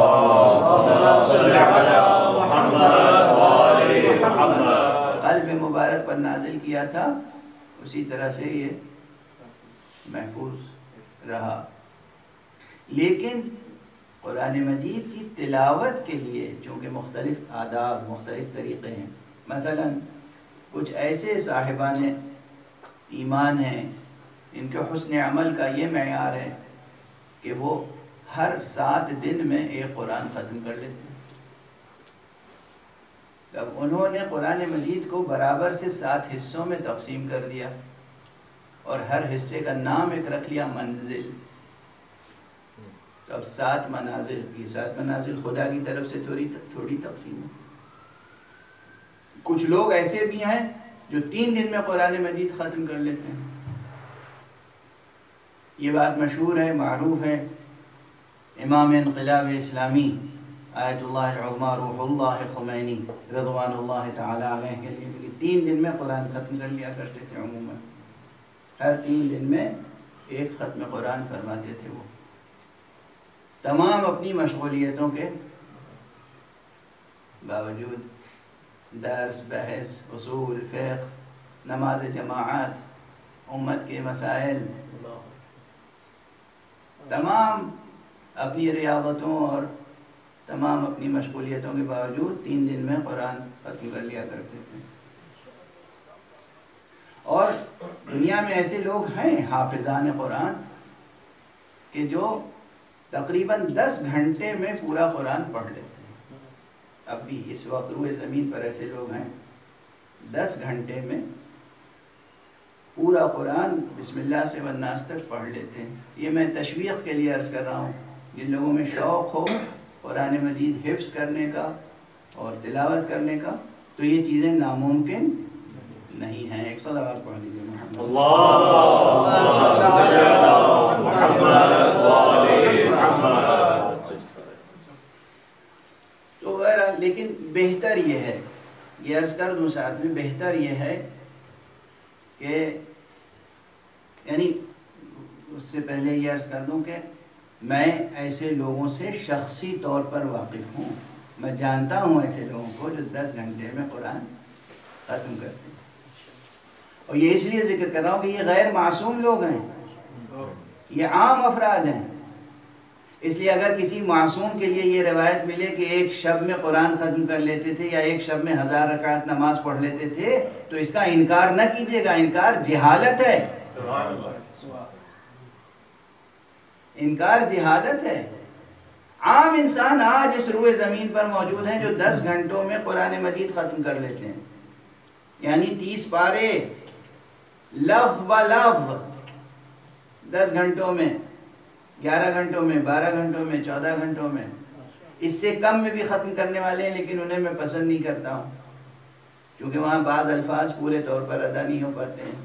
कल्ब मुबारक पर नाजिल किया था, उसी तरह से ये महफूज रहा। लेकिन कुरान मजीद की तिलावत के लिए, चूँकि मुख्तलिफ़ आदाब, मुख्तलिफ़ तरीक़े हैं मसलन, कुछ ऐसे साहिबान ईमान हैं, इनके हुस्न अमल का ये मैार है कि वो हर सात दिन में एक कुरान ख़त्म कर लेते हैं। तब उन्होंने कुरान मजीद को बराबर से सात हिस्सों में तकसीम कर दिया और हर हिस्से का नाम एक रख लिया, मंजिल। तो अब सात मनाजिल, ये सात मनाजिल खुदा की तरफ़ से थोड़ी थोड़ी तकसीम है। कुछ लोग ऐसे भी हैं जो तीन दिन में कुरान मजीद ख़त्म कर लेते हैं। ये बात मशहूर है, मरूफ है। इमाम इनकलाब इस्लामी, आयतुल्लाह रुहुल्लाह ख़ुमैनी रज़वानुल्लाह के लिए तीन दिन में कुरान ख़त्म कर लिया करते थे अमूमन। हर तीन दिन में एक ख़त्म कुरान फरमाते थे वो। तमाम अपनी मशगूलियतों के बावजूद दर्स, बहस, उसूल, फ़िक़, नमाज़ जमात उम्मत के मसाइल। तमाम अपनी रियावतों और तमाम अपनी मशगूलियतों के बावजूद तीन दिन में कुरान ख़त्म कर लिया करते थे। और दुनिया में ऐसे लोग हैं हाफिजान कुरान के जो तकरीबन दस घंटे में पूरा कुरान पढ़ लेते अब भी इस वक्त रुए ज़मीन पर ऐसे लोग हैं। दस घंटे में पूरा कुरान बिस्मिल्लाह से वन्नास तक पढ़ लेते हैं। ये मैं तशवीक़ के लिए अर्ज़ कर रहा हूँ जिन लोगों में शौक़ हो कुरान मजीद हिफ्स करने का और तिलावत करने का तो ये चीज़ें नामुमकिन नहीं हैं। एक सलावत पढ़ दीजिए तो बहरहाल लेकिन बेहतर ये है। ये अर्ज़ कर दूँ साथ में बेहतर ये है कि, यानी उससे पहले ये अर्ज़ कर दूँ कि मैं ऐसे लोगों से शख्सी तौर पर वाकिफ़ हूँ। मैं जानता हूँ ऐसे लोगों को जो दस घंटे में कुरान ख़त्म करते हैं। और ये इसलिए ज़िक्र कर रहा हूँ कि ये गैर मासूम लोग हैं। ये आम अफराद हैं। इसलिए अगर किसी मासूम के लिए ये रवायत मिले कि एक शब में कुरान ख़त्म कर लेते थे या एक शब में हज़ार रकात नमाज़ पढ़ लेते थे तो इसका इनकार न कीजिएगा, इनकार जहालत है। इनकार जहालत है। आम इंसान आज इस रुए ज़मीन पर मौजूद हैं जो दस घंटों में कुरान मजीद ख़त्म कर लेते हैं। यानी तीस पारे, लफ ब लफ, दस घंटों में। ग्यारह घंटों में, बारह घंटों में, चौदह घंटों में। इससे कम में भी ख़त्म करने वाले हैं, लेकिन उन्हें मैं पसंद नहीं करता हूँ। क्योंकि वहाँ बाज़ अल्फाज पूरे तौर पर अदा नहीं हो पाते हैं।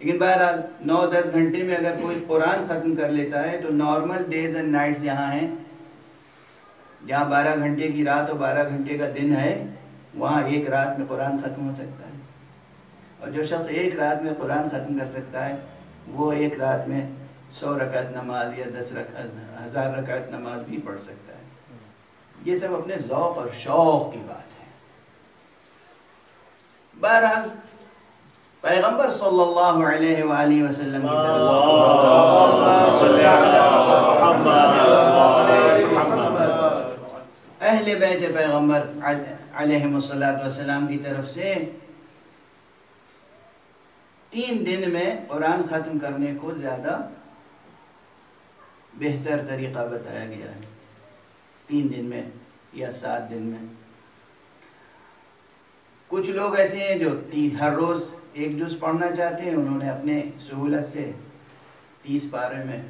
लेकिन बहरहाल नौ दस घंटे में अगर कोई कुरान ख़त्म कर लेता है तो नॉर्मल डेज़ एंड नाइट्स यहाँ हैं। जहाँ बारह घंटे की रात और बारह घंटे का दिन है, वहाँ एक रात में कुरान ख़त्म हो सकता है। और जो शख्स एक रात में कुरान ख़त्म कर सकता है, वो एक रात में सौ रकात नमाज़ या दस रकात हज़ार रकात नमाज़ भी पढ़ सकता है। ये सब अपने ज़ौक़ और शौक़ की बात है। बहरहाल पैगंबर सल्लल्लाहु अलैहि वसल्लम की तरफ़ अहले बैत अलैहिस्सलाम की तरफ़ से तीन दिन में कुरान ख़त्म करने को ज़्यादा बेहतर तरीक़ा बताया गया है। तीन दिन में या सात दिन में। कुछ लोग ऐसे हैं जो हर रोज़ एक जुज़ पढ़ना चाहते हैं। उन्होंने अपने सहूलत से तीस पारे में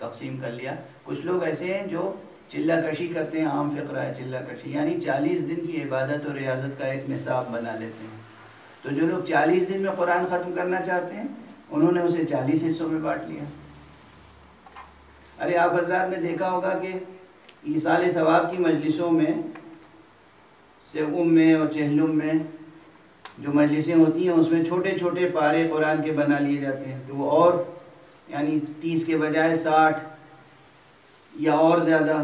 तकसीम कर लिया। कुछ लोग ऐसे हैं जो चिल्ला कशी करते हैं, आम फ़िक्रा है चिल्ला कशी यानी चालीस दिन की इबादत और रियाजत का एक निसाब बना लेते हैं। तो जो लोग चालीस दिन में कुरान ख़त्म करना चाहते हैं, उन्होंने उसे चालीस हिस्सों में बांट लिया। अरे आप हजरात ने देखा होगा कि ईसाल थवाब की मजलिसों में सेवुम में और चहलुम में जो मजलिसें होती हैं, उसमें छोटे छोटे पारे कुरान के बना लिए जाते हैं। तो वो और, यानी तीस के बजाय साठ या और ज़्यादा।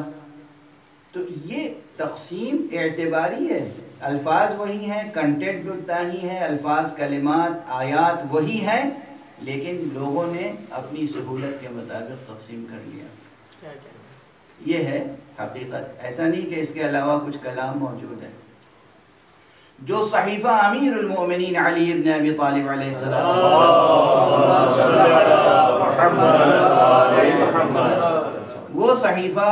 तो ये तकसीम एतबारी है। अल्फाज वही हैं, कंटेंट भी उतना ही है, अल्फाज, कलिमात, आयात वही हैं। लेकिन लोगों ने अपनी सहूलत के मुताबिक तकसीम कर लिया। ये है हकीकत। ऐसा नहीं कि इसके अलावा कुछ कलाम मौजूद है। जो सहीफ़ा अमीरमिन अली इब्न अबी तालिब वो सहीफ़ा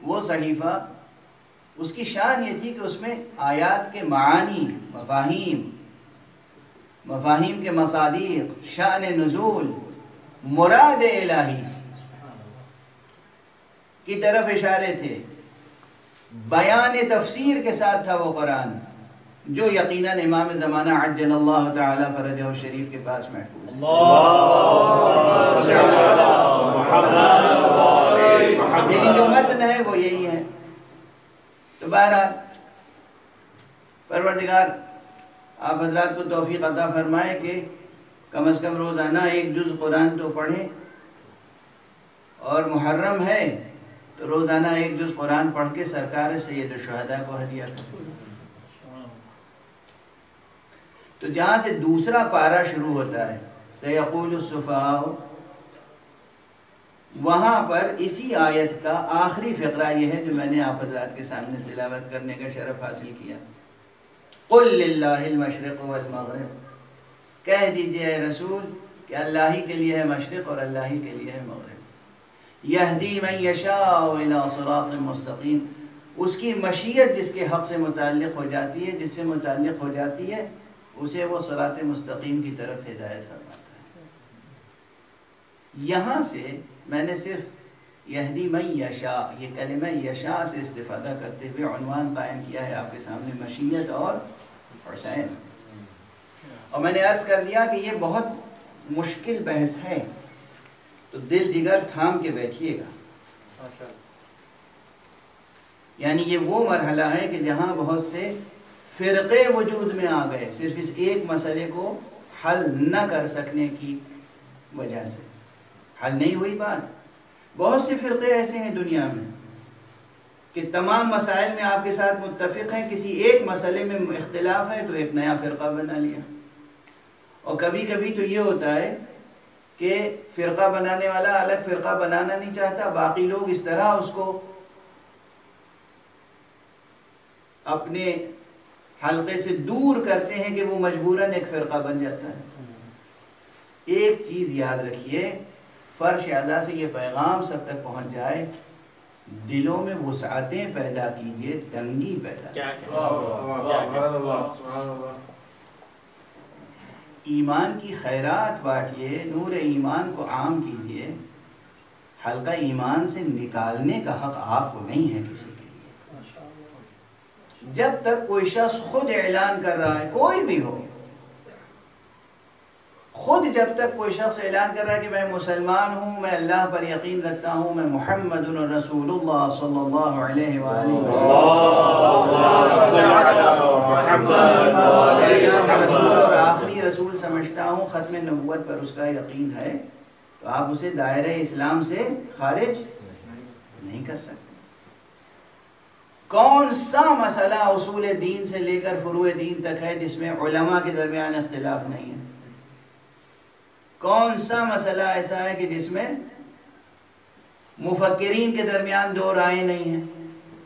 वो सहीफ़ा उसकी शान ये थी कि उसमें आयात के मानी मफाहिम मफाहिम के मसादिक, शान नजूल, मुराद इलाही की तरफ़ इशारे थे। बयान तफसीर के साथ था वो कुरान, जो यकीनन इमाम ज़माना अज्जल्लाहु ताला फरजह शरीफ के पास महफूज लेकिन जो मतन है वो यही है। तो बहरहाल, परवरदिगार आप हजरात को तोफ़ी अता फरमाए कि कम अज़ कम रोज़ाना एक जुज़ कुरान तो पढ़ें। और मुहर्रम है तो रोज़ाना एक जुज़ कुरान पढ़ के सरकार सैद शहदा को हदिया करें तो जहाँ से दूसरा पारा शुरू होता है सैकुलसफ़ाओ वहाँ पर इसी आयत का आखिरी फ़िक्रा यह है जो मैंने आप हजरात के सामने तिलावत करने का शरफ हासिल किया। कुल्लिल्लाहिल कह दीजिए रसूल कि अल्लाह ही के लिए है मशरक़ और अल्लाह ही के लिए है मगरब यहदी मैं यशा मुस्तकीम उसकी मशीयत जिसके हक़ से मुतक़ हो जाती है जिससे मुतक़ हो जाती है उसे वो सरात मुस्तकीम की तरफ़ हिदायत फरमाता है यहाँ से मैंने सिर्फ़ यहदी मई यशा ये कलम यशा से इस्तेफादा करते हुए अनवान कायम किया है आपके सामने मशीयत और हुसैन और मैंने अर्ज़ कर दिया कि ये बहुत मुश्किल बहस है। तो दिल जिगर थाम के बैठिएगा। यानी ये वो मरहला है कि जहाँ बहुत से फ़िरक़े वजूद में आ गए सिर्फ़ इस एक मसले को हल न कर सकने की वजह से। हल नहीं हुई बात। बहुत से फ़िरक़े ऐसे हैं दुनिया में कि तमाम मसाइल में आपके साथ मुतफ़ हैं, किसी एक मसले में इख्तलाफ है तो एक नया फ़िरका बना लिया। और कभी कभी तो ये होता है कि फ़िरका बनाने वाला अलग फ़िरका बनाना नहीं चाहता, बाकी लोग इस तरह उसको अपने हल्के से दूर करते हैं कि वो मजबूरन एक फ़िरका बन जाता है। एक चीज़ याद रखिए, फ़र्श आज़ा से ये पैगाम सब तक पहुँच जाए दिलों में वसातें पैदा कीजिए तंगी पैदा ईमान की खैरात बांटिए नूर ईमान को आम कीजिए। हल्का ईमान से निकालने का हक आपको नहीं है किसी के लिए। जब तक कोई शख्स खुद ऐलान कर रहा है कोई भी हो खुद जब तक कोई शख्स ऐलान कर रहा है कि मैं मुसलमान हूँ, मैं अल्लाह पर यकीन रखता हूँ, मैं मोहम्मद और आखिरी रसूल समझता हूँ, ख़त्म नबूत पर उसका यकीन है तो आप उसे दायरे इस्लाम से खारिज नहीं कर सकते। कौन सा मसला उसूल दीन से लेकर फुरू दीन तक है जिसमें के दरमियान इख्तलाफ नहीं है? कौन सा मसला ऐसा है कि जिसमें मुफक्रीन के दरमियान दो राय नहीं है?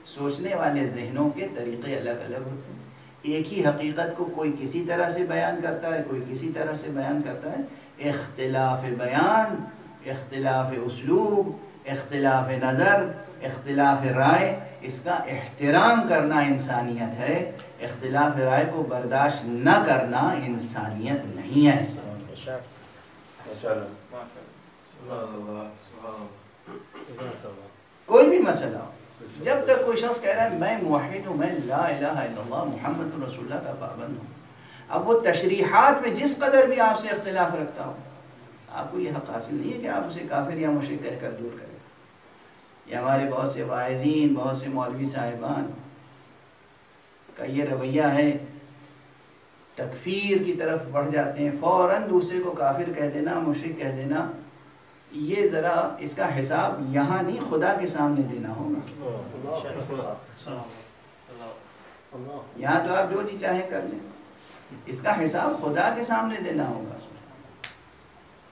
सोचने वाले जहनों के तरीक़े अलग अलग होते हैं। एक ही हकीकत को कोई किसी तरह से बयान करता है, कोई किसी तरह से बयान करता है। इख्तलाफ बयान, इख्तलाफ उसलूब, इख्तलाफ नज़र, इख्तलाफ राय, इसका एहतराम करना इंसानियत है। इख्तलाफ राय को बर्दाश्त न करना इंसानियत नहीं है। कोई भी मसला हो। जब तक कोई शख्स कह रहा है, मैं मुहिद हूँ, मैं ला मोहम्मद रसुल्ला का पाबंद हूँ। अब वो तशरीहात में जिस कदर भी आपसे इख्तलाफ रखता हो, आपको ये हक हासिल नहीं है कि आप उसे काफिर या मुश्रिक कहकर दूर करें। ये हमारे बहुत से वाइजीन बहुत से मौलवी साहिबान का ये रवैया है तकफीर की तरफ़ बढ़ जाते हैं। फ़ौर दूसरे को काफिर कह देना, मुशरक कह देना, ये ज़रा इसका हिसाब यहाँ नहीं, खुदा के सामने देना होगा। यहाँ तो आप जो जी चाहे कर लें। इसका हिसाब खुदा के सामने देना होगा।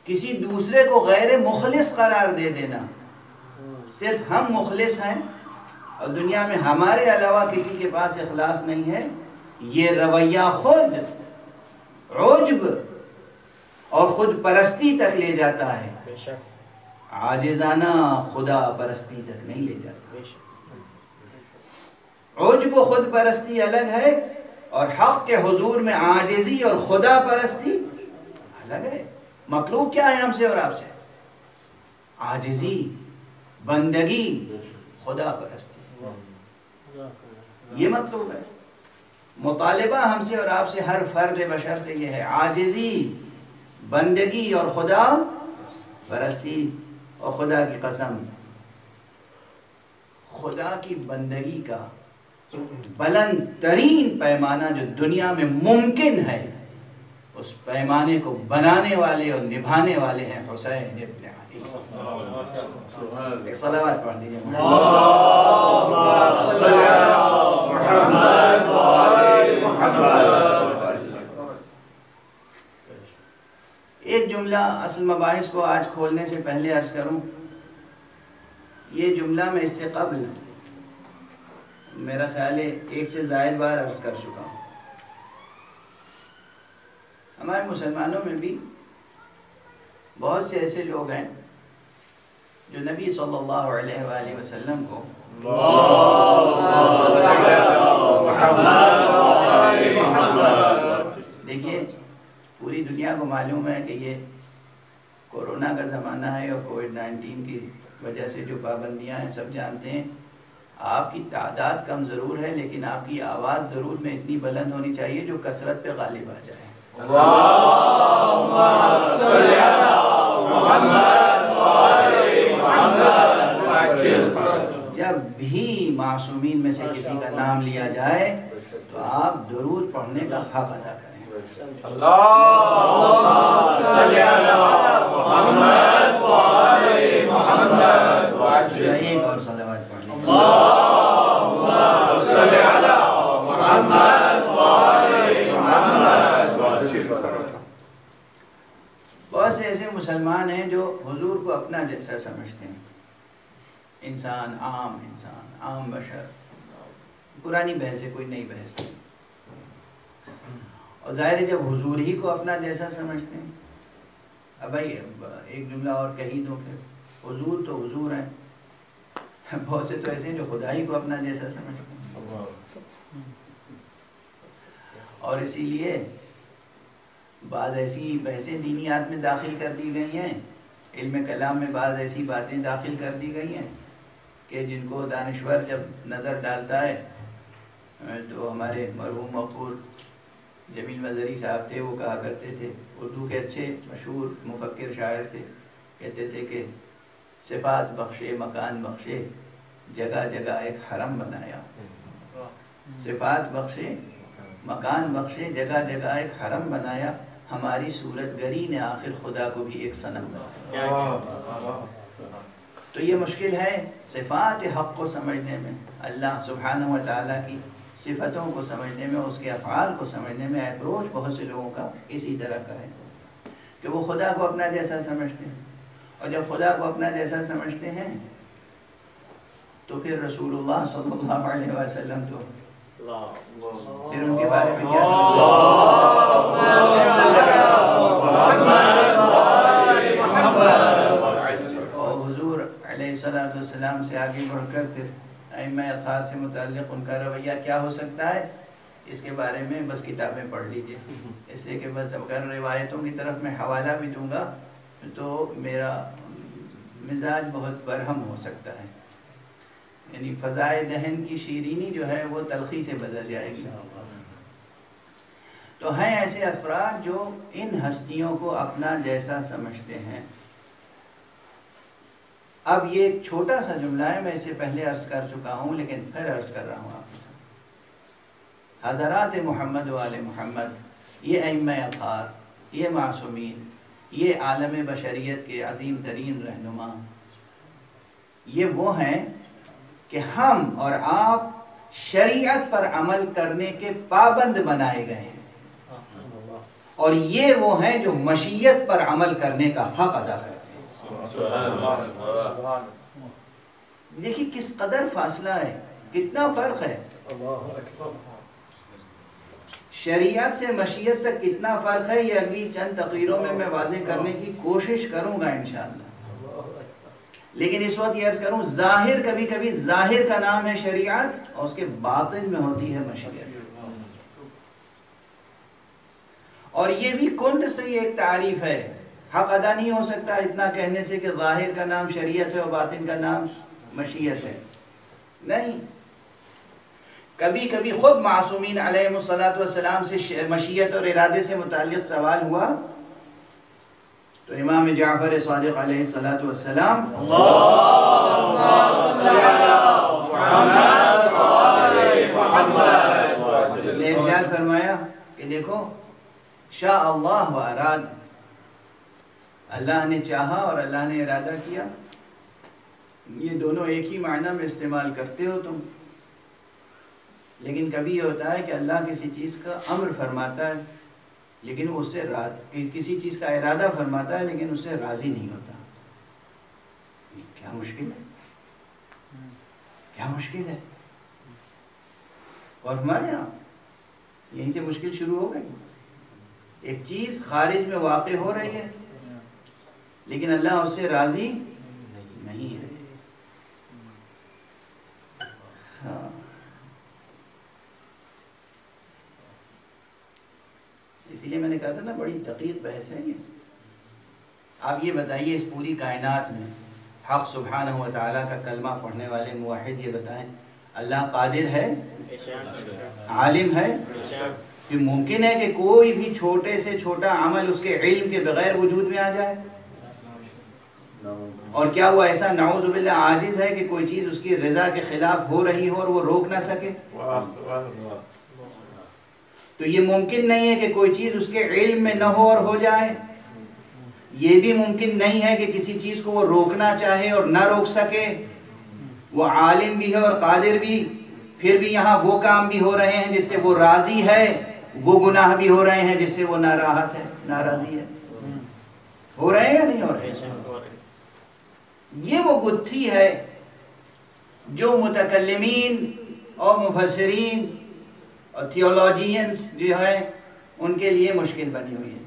किसी दूसरे को गैर मुखलिस करार दे देना। सिर्फ़ हम मुखलिस हैं और दुनिया में हमारे अलावा किसी के पास अखलास नहीं है। ये रवैया खुद उजब और खुद परस्ती तक ले जाता है। आजिजाना खुदा परस्ती तक नहीं ले जाता। उजब खुद परस्ती अलग है और हक के हुजूर में आजिजी और खुदा परस्ती अलग है। मतलूब क्या है हमसे और आपसे? आजिजी बंदगी खुदा परस्ती। ये मतलब है। मुतालबा हमसे और आपसे हर फर्द बशर से यह है, आजिजी, बंदगी और खुदा परस्ती और खुदा की कसम। खुदा की बंदगी का बुलंद तरीन पैमाना जो दुनिया में मुमकिन है, उस पैमाने को बनाने वाले और निभाने वाले हैं हुसैन इब्न अली। एक सलावत पढ़ दीजिए। एक जुमला असल मबाहिस को आज खोलने से पहले अर्ज़ करूँ ये जुमला मैं इससे कबल मेरा ख्याल है एक से जायद बार अर्ज़ कर चुका हूँ हमारे मुसलमानों में भी बहुत से ऐसे लोग हैं जो नबी सल्लल्लाहु अलैहि वसल्लम को देखिए, पूरी दुनिया को मालूम है कि ये कोरोना का ज़माना है और कोविड नाइन्टीन की वजह से जो पाबंदियाँ हैं, सब जानते हैं। आपकी तादाद कम ज़रूर है, लेकिन आपकी आवाज़ ज़रूर में इतनी बुलंद होनी चाहिए जो कसरत पे गालिब आ जाए। जब भी मासूमीन में से किसी का नाम लिया जाए तो आप दरूद पढ़ने का हक अदा करें। बहुत से ऐसे मुसलमान हैं जो हुजूर को अपना जैसा समझते हैं। इंसान, आम इंसान, आम बशर। पुरानी बहस है कोई नई बहस नहीं और ज़ाहिर है जब हुजूर ही को अपना जैसा समझते हैं। अब भाई, एक जुमला और कही दो फिर हुजूर तो हुजूर हैं। बहुत से तो ऐसे हैं जो खुदा ही को अपना जैसा समझते हैं। और इसीलिए बाज़ ऐसी बहसें दीनियात में दाखिल कर दी गई हैं। इल्म कलाम में बाज़ ऐसी बातें दाखिल कर दी गई हैं कि जिनको दानश्वर जब नज़र डालता है तो हमारे मरहूम मकबूल जमील मजरी साहब थे वो कहा करते थे। उर्दू के अच्छे मशहूर मुफक्र शायर थे। कहते थे कि सिफात बख्शे मकान बख्शे जगह जगह एक हरम बनाया। सिफात बख्शे मकान बख्शे जगह जगह एक हरम बनाया। हमारी सूरत गरी ने आखिर खुदा को भी एक सनम बनाया। तो ये मुश्किल है सिफात हक़ को समझने में। अल्लाह सुबहान की सिफतों को समझने में, उसके अफ़ाल को समझने में अप्रोच बहुत से लोगों का इसी तरह का है। कि वो खुदा को अपना जैसा समझते हैं। और जब खुदा को अपना जैसा समझते हैं तो फिर रसूलुल्लाह सल्लल्लाहु अलैहि वसल्लम तो फिर उनके बारे में क्या और हुजूर अलैहिस्सलाम से आगे बढ़कर फिर अखार से मुतल उनका रवैया क्या हो सकता है? इसके बारे में बस किताबें पढ़ लीजिए। इसलिए कि बस अगर रिवायतों की तरफ़ मैं हवाला भी दूँगा तो मेरा मिजाज बहुत बरहम हो सकता है। यानी फ़जाए दहन की शीरीनी जो है, वो तलखी से बदल जाएगी। तो हैं ऐसे अफराद जो इन हस्तियों को अपना जैसा समझते हैं। अब ये एक छोटा सा जुमला है मैं इसे पहले अर्ज़ कर चुका हूँ लेकिन फिर अर्ज़ कर रहा हूँ आपके साथ। हज़रात मोहम्मद वाल मोहम्मद ये अम अखार ये मासूमीन ये आलम बशरीत के अजीम तरीन रहनुमा ये वो हैं कि हम और आप शरीयत पर अमल करने के पाबंद बनाए गए हैं। और ये वो हैं जो मशीयत पर अमल करने का हक अदा करते हैं देखिए किस कदर फासला है कितना फ़र्क है। शरीयत से मशीयत तक कितना फ़र्क है ये अगली चंद तकरीरों में मैं वाजे करने की कोशिश करूँगा इंशाल्लाह लेकिन इस वक्त अर्ज़ करूँ ज़ाहिर कभी कभी ज़ाहिर का नाम है शरीयत और उसके बातिन में होती है मशीयत। और ये भी कुंद से एक तारीफ़ है। हक अदा नहीं हो सकता इतना कहने से कि ज़ाहिर का नाम शरीयत है और बातिन का नाम मशीयत है। नहीं। कभी कभी खुद मासूमीन सलाम से मशीयत और इरादे से मुतल सवाल हुआ? तो इमाम जाफ़र सलाम ने फरमाया कि देखो, शाह अल्लाह व अराद अल्लाह ने चाहा और अल्लाह ने इरादा किया। ये दोनों एक ही मायना में इस्तेमाल करते हो तुम। लेकिन कभी ये होता है कि अल्लाह किसी चीज़ का अम्र फरमाता है लेकिन वो उससे कि, किसी चीज़ का इरादा फरमाता है लेकिन उससे राज़ी नहीं होता। क्या मुश्किल है? क्या मुश्किल है? और हमारे यहाँ यहीं से मुश्किल शुरू हो गई। एक चीज़ खारिज में वाक़ हो रही है। लेकिन अल्लाह उससे राज़ी नहीं है। हाँ। इसीलिए मैंने कहा था ना, बड़ी दकीक बहस है ये। आप ये बताइए इस पूरी कायनात में, हक सुबहान ताला का कलमा पढ़ने वाले मुवाहिद ये बताएँ, अल्लाह कादिर है? आलिम है? कि मुमकिन है कि कोई भी छोटे से छोटा अमल उसके इल्म के बगैर वजूद में आ जाए? और क्या वो ऐसा नाउजुबिल्ला आजिज है कि कोई चीज़ उसकी रज़ा के खिलाफ हो रही हो और वो रोक ना सके? तो ये मुमकिन नहीं है कि कोई चीज़ उसके इल्म में न हो और हो जाए। ये भी मुमकिन नहीं है कि किसी चीज़ को वो रोकना चाहे और ना रोक सके। वो आलिम भी है और कादिर भी। फिर भी यहाँ वो काम भी हो रहे हैं जिससे वो राज़ी है। वो गुनाह भी हो रहे हैं जिससे वो नाराहत है, नाराज़ी है। हो रहे हैं या नहीं हो रहे ये वो गुत्थी है जो मुतकलमीन और मुफसरीन और थियोलॉजियंस जो है, उनके लिए मुश्किल बनी हुई है।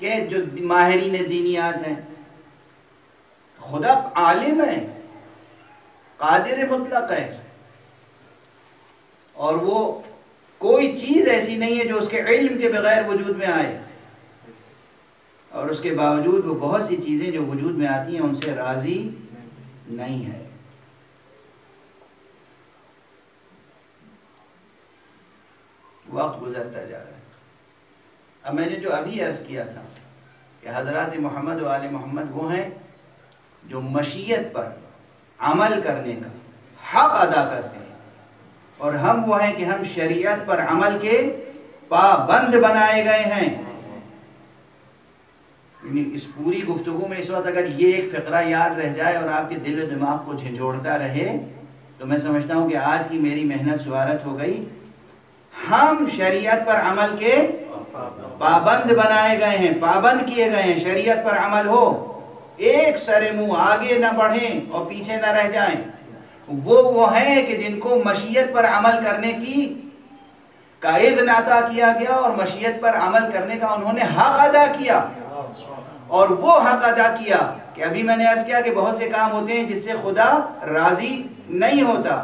कि जो माहरीन दीनियात हैं, खुदा आलिम है, कादिर मुतलक है, और वो कोई चीज़ ऐसी नहीं है जो उसके इल्म के बगैर वजूद में आए। और उसके बावजूद वो बहुत सी चीज़ें जो वजूद में आती हैं, उनसे राज़ी नहीं है। वक्त गुजरता जा रहा है। अब मैंने जो अभी अर्ज़ किया था कि हज़रत मोहम्मद वाल मोहम्मद वो हैं जो मशीयत पर अमल करने का हक अदा करते हैं। और हम वो हैं कि हम शरीयत पर अमल के पाबंद बनाए गए हैं। इस पूरी गुफ्तु में इस वक्त अगर ये एक फ़िक्रा याद रह जाए और आपके दिल दिमाग को झिझोड़ता रहे तो मैं समझता हूँ कि आज की मेरी मेहनत सुवारत हो गई। हम शरीयत पर अमल के पाबंद बनाए गए हैं, पाबंद किए गए हैं, शरीयत पर अमल हो। एक सरे मुँह आगे ना बढ़ें और पीछे ना रह जाएँ। वो वो हैं कि जिनको मशीयत पर अमल करने की का नाता किया गया और मशीयत पर अमल करने का उन्होंने हक अदा किया। और वो हक अदा किया कि अभी मैंने अर्ज़ किया कि बहुत से काम होते हैं जिससे खुदा राज़ी नहीं होता।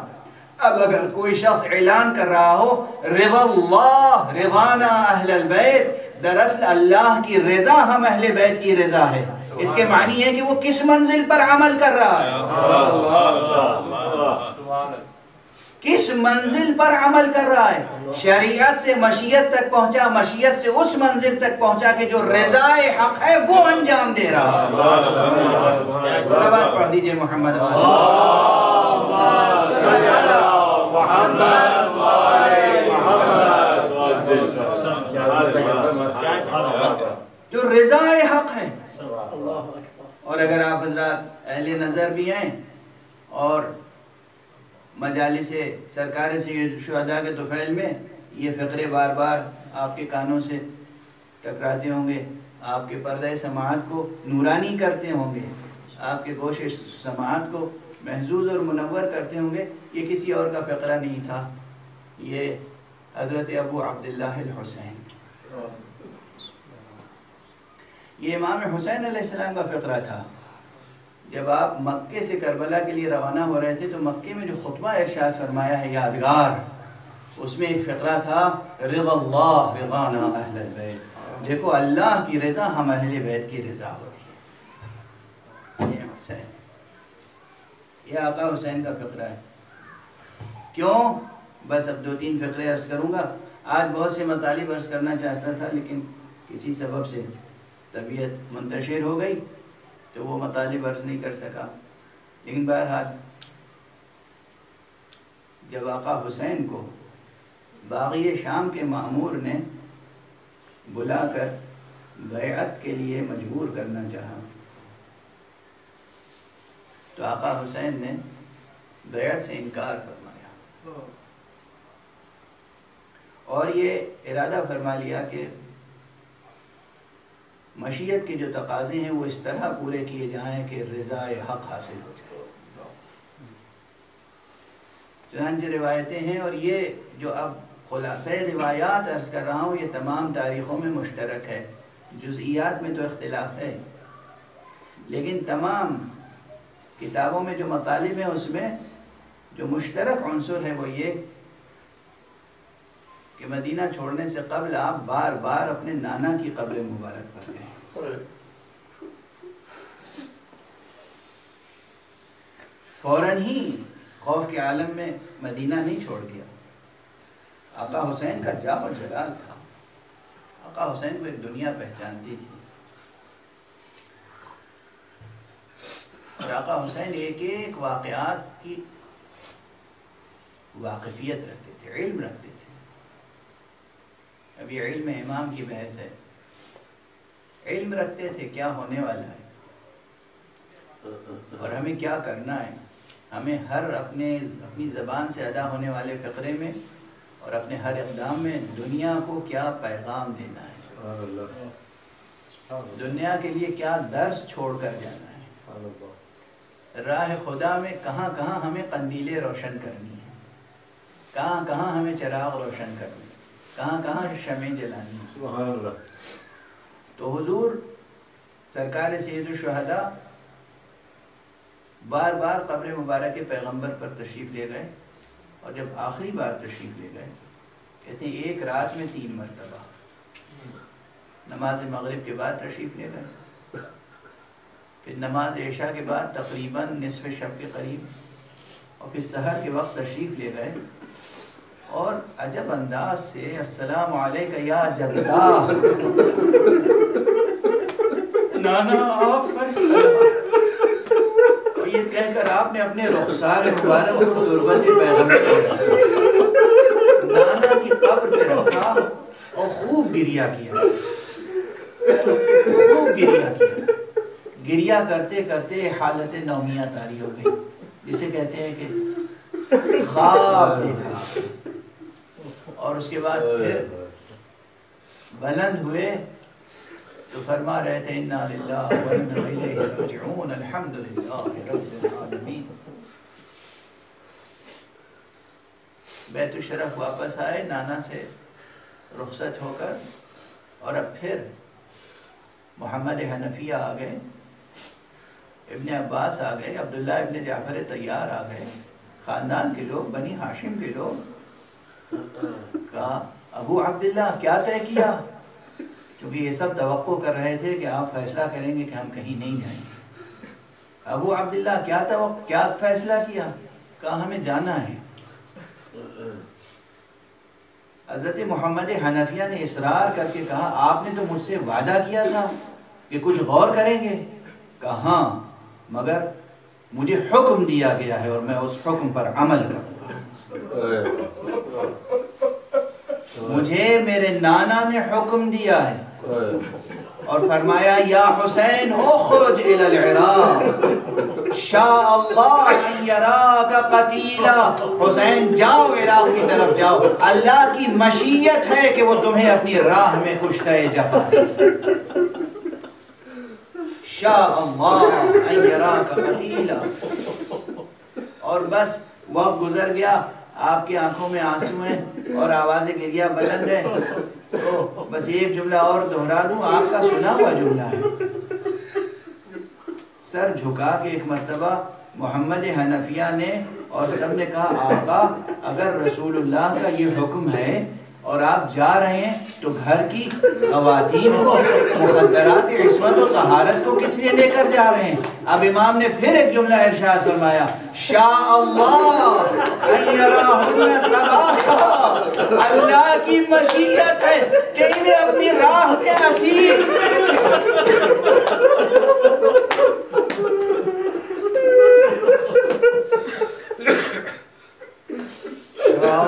अब अगर कोई शख्स ऐलान कर रहा हो रिवाना अहल बैत दरअसल अल्लाह की रजा हम अहले बैत की रजा है। इसके मानी है कि वो किस मंजिल पर अमल कर रहा है। किस मंजिल पर अमल कर रहा है? शरीयत से मशीयत तक पहुँचा मशीयत से उस मंजिल तक पहुँचा कि जो रजाए हक है वो अंजाम दे रहा है। पढ़ दीजिए मोहम्मद जो रजाए हक है। और अगर आप हजरात अहले नज़र भी हैं और मजाली से सरकार से शुदा के तोफ़ैल में ये फ़िक्रे बार बार आपके कानों से टकराते होंगे। आपके पर्दा समात को नूरानी करते होंगे। आपके कोशिश समात को महजूज और मुनवर करते होंगे। ये किसी और का फ़िक्रा नहीं था। ये हज़रत अबू अब्दुल्ला हुसैन। ये इमाम हुसैन का फ़िक्रा था। जब आप मक्के से करबला के लिए रवाना हो रहे थे तो मक्के में जो खुतबा इरशाद फरमाया है, यादगार, उसमें एक फ़िक्रा था रिज़ाना बैत। देखो, अल्लाह की रज़ा हम अहल बैत की रज़ा होती है। ये हुसैन। ये आका हुसैन का फ़िक्रा है। क्यों? बस अब दो तीन फ़िक्रे अर्ज़ करूँगा। आज बहुत से मतालिब अर्ज़ करना चाहता था, लेकिन किसी सबब से तबीयत मुंतशिर हो गई। तो वो मतालिब अर्ज़ नहीं कर सका। लेकिन बहरहाल जब आका हुसैन को बागी शाम के मामूर ने बुलाकर बैत के लिए मजबूर करना चाहा तो आका हुसैन ने बैत से इनकार फरमाया। और ये इरादा फरमा लिया कि मशीयत के जो तकाजे हैं, वो इस तरह पूरे किए जाएँ कि रज़ा हक हासिल हो जाए। चुनानच रिवायतें हैं और ये जो अब खुलास रिवायात अर्ज़ कर रहा हूँ, ये तमाम तारीख़ों में मुश्तरक है। जुज़ियात में तो इख्तलाफ है। लेकिन तमाम किताबों में जो मतालिब हैं, उसमें जो मुश्तरक अनसर है, वो ये कि मदीना छोड़ने से कबल आप बार बार अपने नाना की कब्र मुबारक पर गए। फ़ौरन ही खौफ के आलम में मदीना नहीं छोड़ दिया। आका हुसैन का जाब जलाल था। आका हुसैन को एक दुनिया पहचानती थी। और आका हुसैन एक एक वाकयात की वाकफियत रखते थे, इल्म रखते थे अभी इल्म इमाम की बहस है। इल्म रखते थे क्या होने वाला है? और हमें क्या करना है? हमें हर अपने अपनी ज़बान से अदा होने वाले फ़करे में और अपने हर इकदाम में दुनिया को क्या पैगाम देना है? दुनिया के लिए क्या दर्स छोड़ कर जाना है? राह खुदा में कहाँ कहाँ हमें कंदीलें रोशन करनी है? कहाँ कहाँ हमें चराग रोशन करनी कहाँ कहाँ शमें जलानी? तो हुजूर सरकार सैदुलशहदा बार बार कब्र मुबारक के पैगंबर पर तशरीफ़ ले गए और जब आखिरी बार तशरीफ़ ले गए कहते हैं एक रात में तीन मरतबा। नमाज़ मगरब के बाद तशरीफ़ ले गए। फिर नमाज़ ऐशा के बाद तकरीबन निसफ शब के करीब और फिर शहर के वक्त तशरीफ़ ले गए। और अजब अंदाज से, अस्सलाम या जद्दा नाना, आप पर और ये कहकर आपने अपने रुखसार मुबारक को तुरबत पैगंबर नाना की कब्र पे रखा और खूब गिरिया किया। खूब गिरिया किया। गिरिया करते करते हालत नौमिया तारी हो गई। जिसे कहते हैं कि ख्वाब देखा। और उसके बाद फिर बुलंद हुए तो फरमा रहे थे बैतुशरफ वापस आए नाना से रुखसत होकर और अब फिर मोहम्मद हनफिया आ गए इब्न अब्बास आ गए अब्दुल्ला इब्न जाफ़र तैयार आ गए। ख़ानदान के लोग बनी हाशिम के लोग कहा, अबू अब्दुल्ला, क्या तय किया? क्योंकि ये सब तो कर रहे थे कि आप फैसला करेंगे कि हम कहीं नहीं जाएँगे। अबू अब्दुल्ला, क्या तो क्या फैसला किया? कहा, हमें जाना है। हज़रत मोहम्मद हनफिया ने इसरार करके कहा, आपने तो मुझसे वादा किया था कि कुछ गौर करेंगे। कहा हाँ मगर मुझे हुक्म दिया गया है और मैं उस हुक्म पर अमल करूँगा। मुझे मेरे नाना ने हुक्म दिया है। और फरमाया, या हुसैन उखरुज इलल इराक। शाह अल्लाह कतीला। हुसैन, जाओ इराक की तरफ़ जाओ। अल्लाह की मशीयत है कि वो तुम्हें अपनी राह में कुछ तय जफा शाह अल्लाह का कतीला। और बस, वक्त गुजर गया। आपकी आँखों में आँसू हैं और आवाज़ गिरिया बुलंद है। तो बस एक जुमला और दोहरा दूँ, आपका सुना हुआ जुमला है। सर झुका के एक मरतबा, मोहम्मद हनफिया ने और सबने कहा आपका अगर रसूलुल्लाह का ये हुक्म है और आप जा रहे हैं तो घर की खातन को मुखदरात और तहारत को किस लिए लेकर जा रहे हैं? अब इमाम ने फिर एक जुमला इरशाद फरमाया शाह अल्लाह की मशीयत है कि इन्हें अपनी राह में असीर।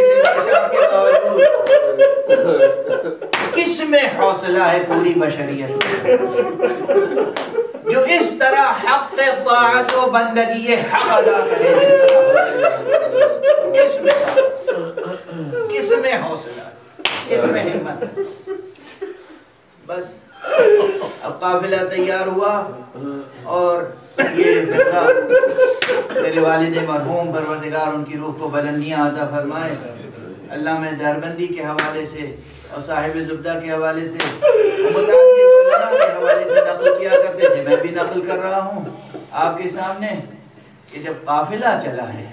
इस के बावजूद किसमें हौसला है पूरी बशरियत जो इस तरह हक ताअत व बंदगी हक अदा करे जिस तरह किसमें? हौसला किसमें। हिम्मत बस। अब काफिला तैयार हुआ और ये मेरे वालिद मरहूम परवरदिगार उनकी रूह को बुलंदियाँ अता फरमाए। अल्लाह में दरबंदी के हवाले से और साहिब जुब्दा के हवाले से के हवाले से नकल किया करते थे। मैं भी नकल कर रहा हूँ आपके सामने कि जब काफिला चला है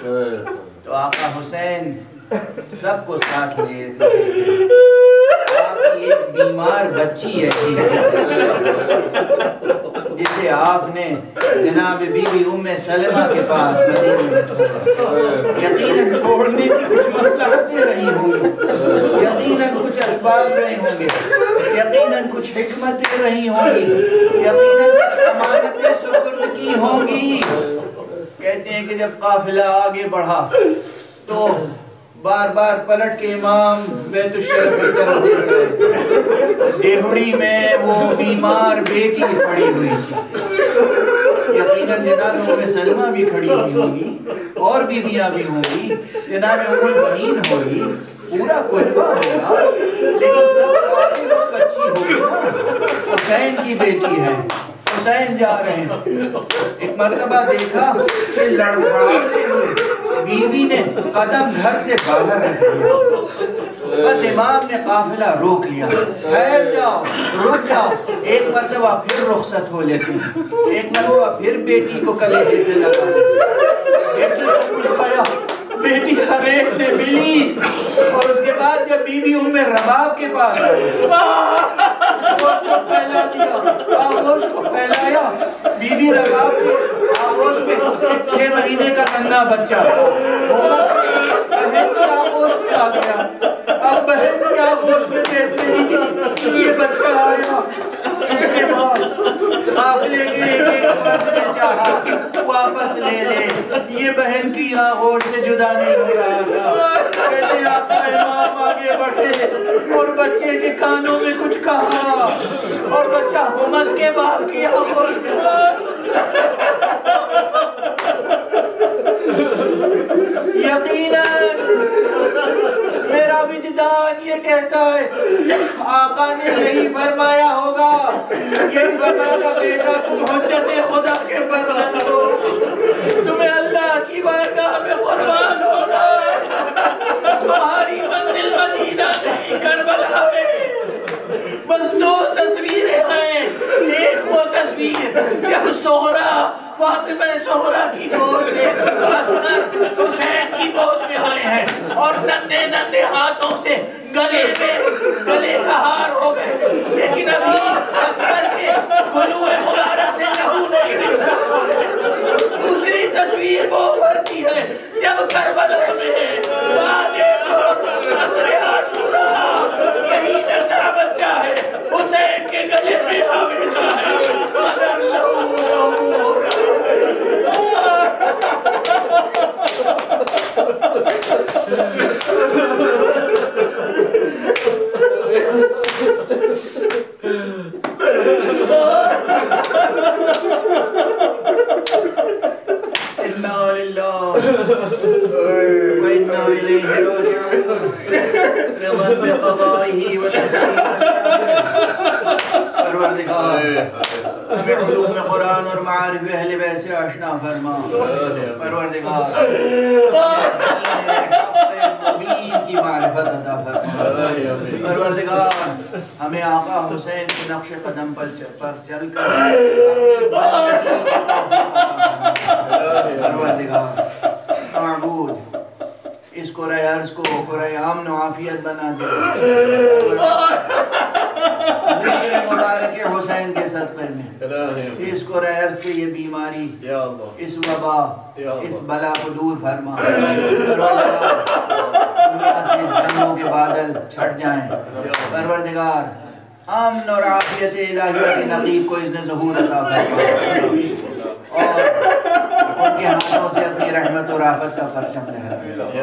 तो आका हुसैन सबको साथ लिए एक बीमार बच्ची ऐसी जिसे आपने जनाब बीबी उम्मे सलमा के पास यकीनन छोड़ने की कुछ मसलहतें रही होंगी। यकीनन कुछ असबाब रहे होंगे। यकीनन कुछ हिकमतें रही होंगी। यकीनन कुछ अमानतें सुपुर्द की होंगी। कहते हैं कि जब काफिला आगे बढ़ा तो बार बार पलट के इमाम डेहड़ी में वो बीमार बेटी पड़ी हुई थी। सलमा भी खड़ी हुई होंगी, और बीबियाँ भी होंगी। जनाब बनीन होगी, पूरा कुलबा होगा, लेकिन सब बच्ची होगी हुसैन की बेटी है, हुसैन जा रहे हैं। एक मरतबा देखा कि हुए। बीबी ने कदम घर से बाहर रख दिया। बस इमाम ने काफिला रोक लिया। ठहर जाओ, रुक जाओ। एक मर्तबा फिर रुखसत हो लेती एक मर्तबा फिर बेटी को कलेजे से लगा बेटी हर एक से मिली। और उसके बाद जब बीबी उम्मे रबाब के पास आई को फैला दिया को फैलाया। बीबी रबाब के आगोश में छह महीने का नन्हा बच्चा। बहन की आगोश में आ गया। अब बहन की आगोश में जैसे ही ये बच्चा आया। उसके बाद काफिले के एक एक फर्द ने वापस ले ले। ये बहन की आगोश से जुदा नहीं हो रहा था। कहते आका इमाम आगे बढ़े और बच्चे के कानों में कुछ कहा और बच्चा हुमत के बाप की आगोश में यकीनन, मेरा विजदान ये कहता है, आका ने यही फरमाया होगा, यही फरमाया था, बेटा, तुम हज़रत खुदा के फरजंद हो। तुम्हें अल्लाह की बारगाह में कुर्बान होना है तुम्हारी मंजिल मदीना नहीं करबला में बस दो तस्वीरें हैं एक वो तस्वीर जब सोहरा फातिमा सोहरा की गोद से असगर हुसैन की गोद में आए हैं और नन्हे नन्हे हाथों से गले में, गले का हार हो गए। लेकिन अभी तस्कर के गुलूए मुबारक से लहू नहीं दूसरी तस्वीर वो उभरती है जब करबला में वादे असर आशूरा यही नन्हा बच्चा है हुसैन के गले में हाविजा है मगर लहू लहू हो रहा है इन्ना लिल्लाह व इन्ना इलैहि राजिऊन रिज़ा बिक़दाइही व तस्लीम परवरदिगार हमें उलूम कुरान और मारिफ अहले बैत से आशना फरमा परवरदिगार मुबीन की मारिफत अता फरमा परवरदिगार हमें आका हुसैन के नक्श कदम पर पर चलकर अपनी बंदगी की तौफीक अता फरमा। परवरदिगार माबूद इस कुराए अर्ज़ को आफियत बना दे मुबारक हुसैन के सदक़े में। इस अर्ज़ से ये बीमारी इस वबा इस बला को दूर फरमा। दुनिया से जंगों के बादल छट जाएँ। परवरदिगार अमन और आफियत इलाहियत के नकीब को इसने जहूर अता फरमाए और उनके हाथों से अपनी रहमत और आफत का परचम लहराए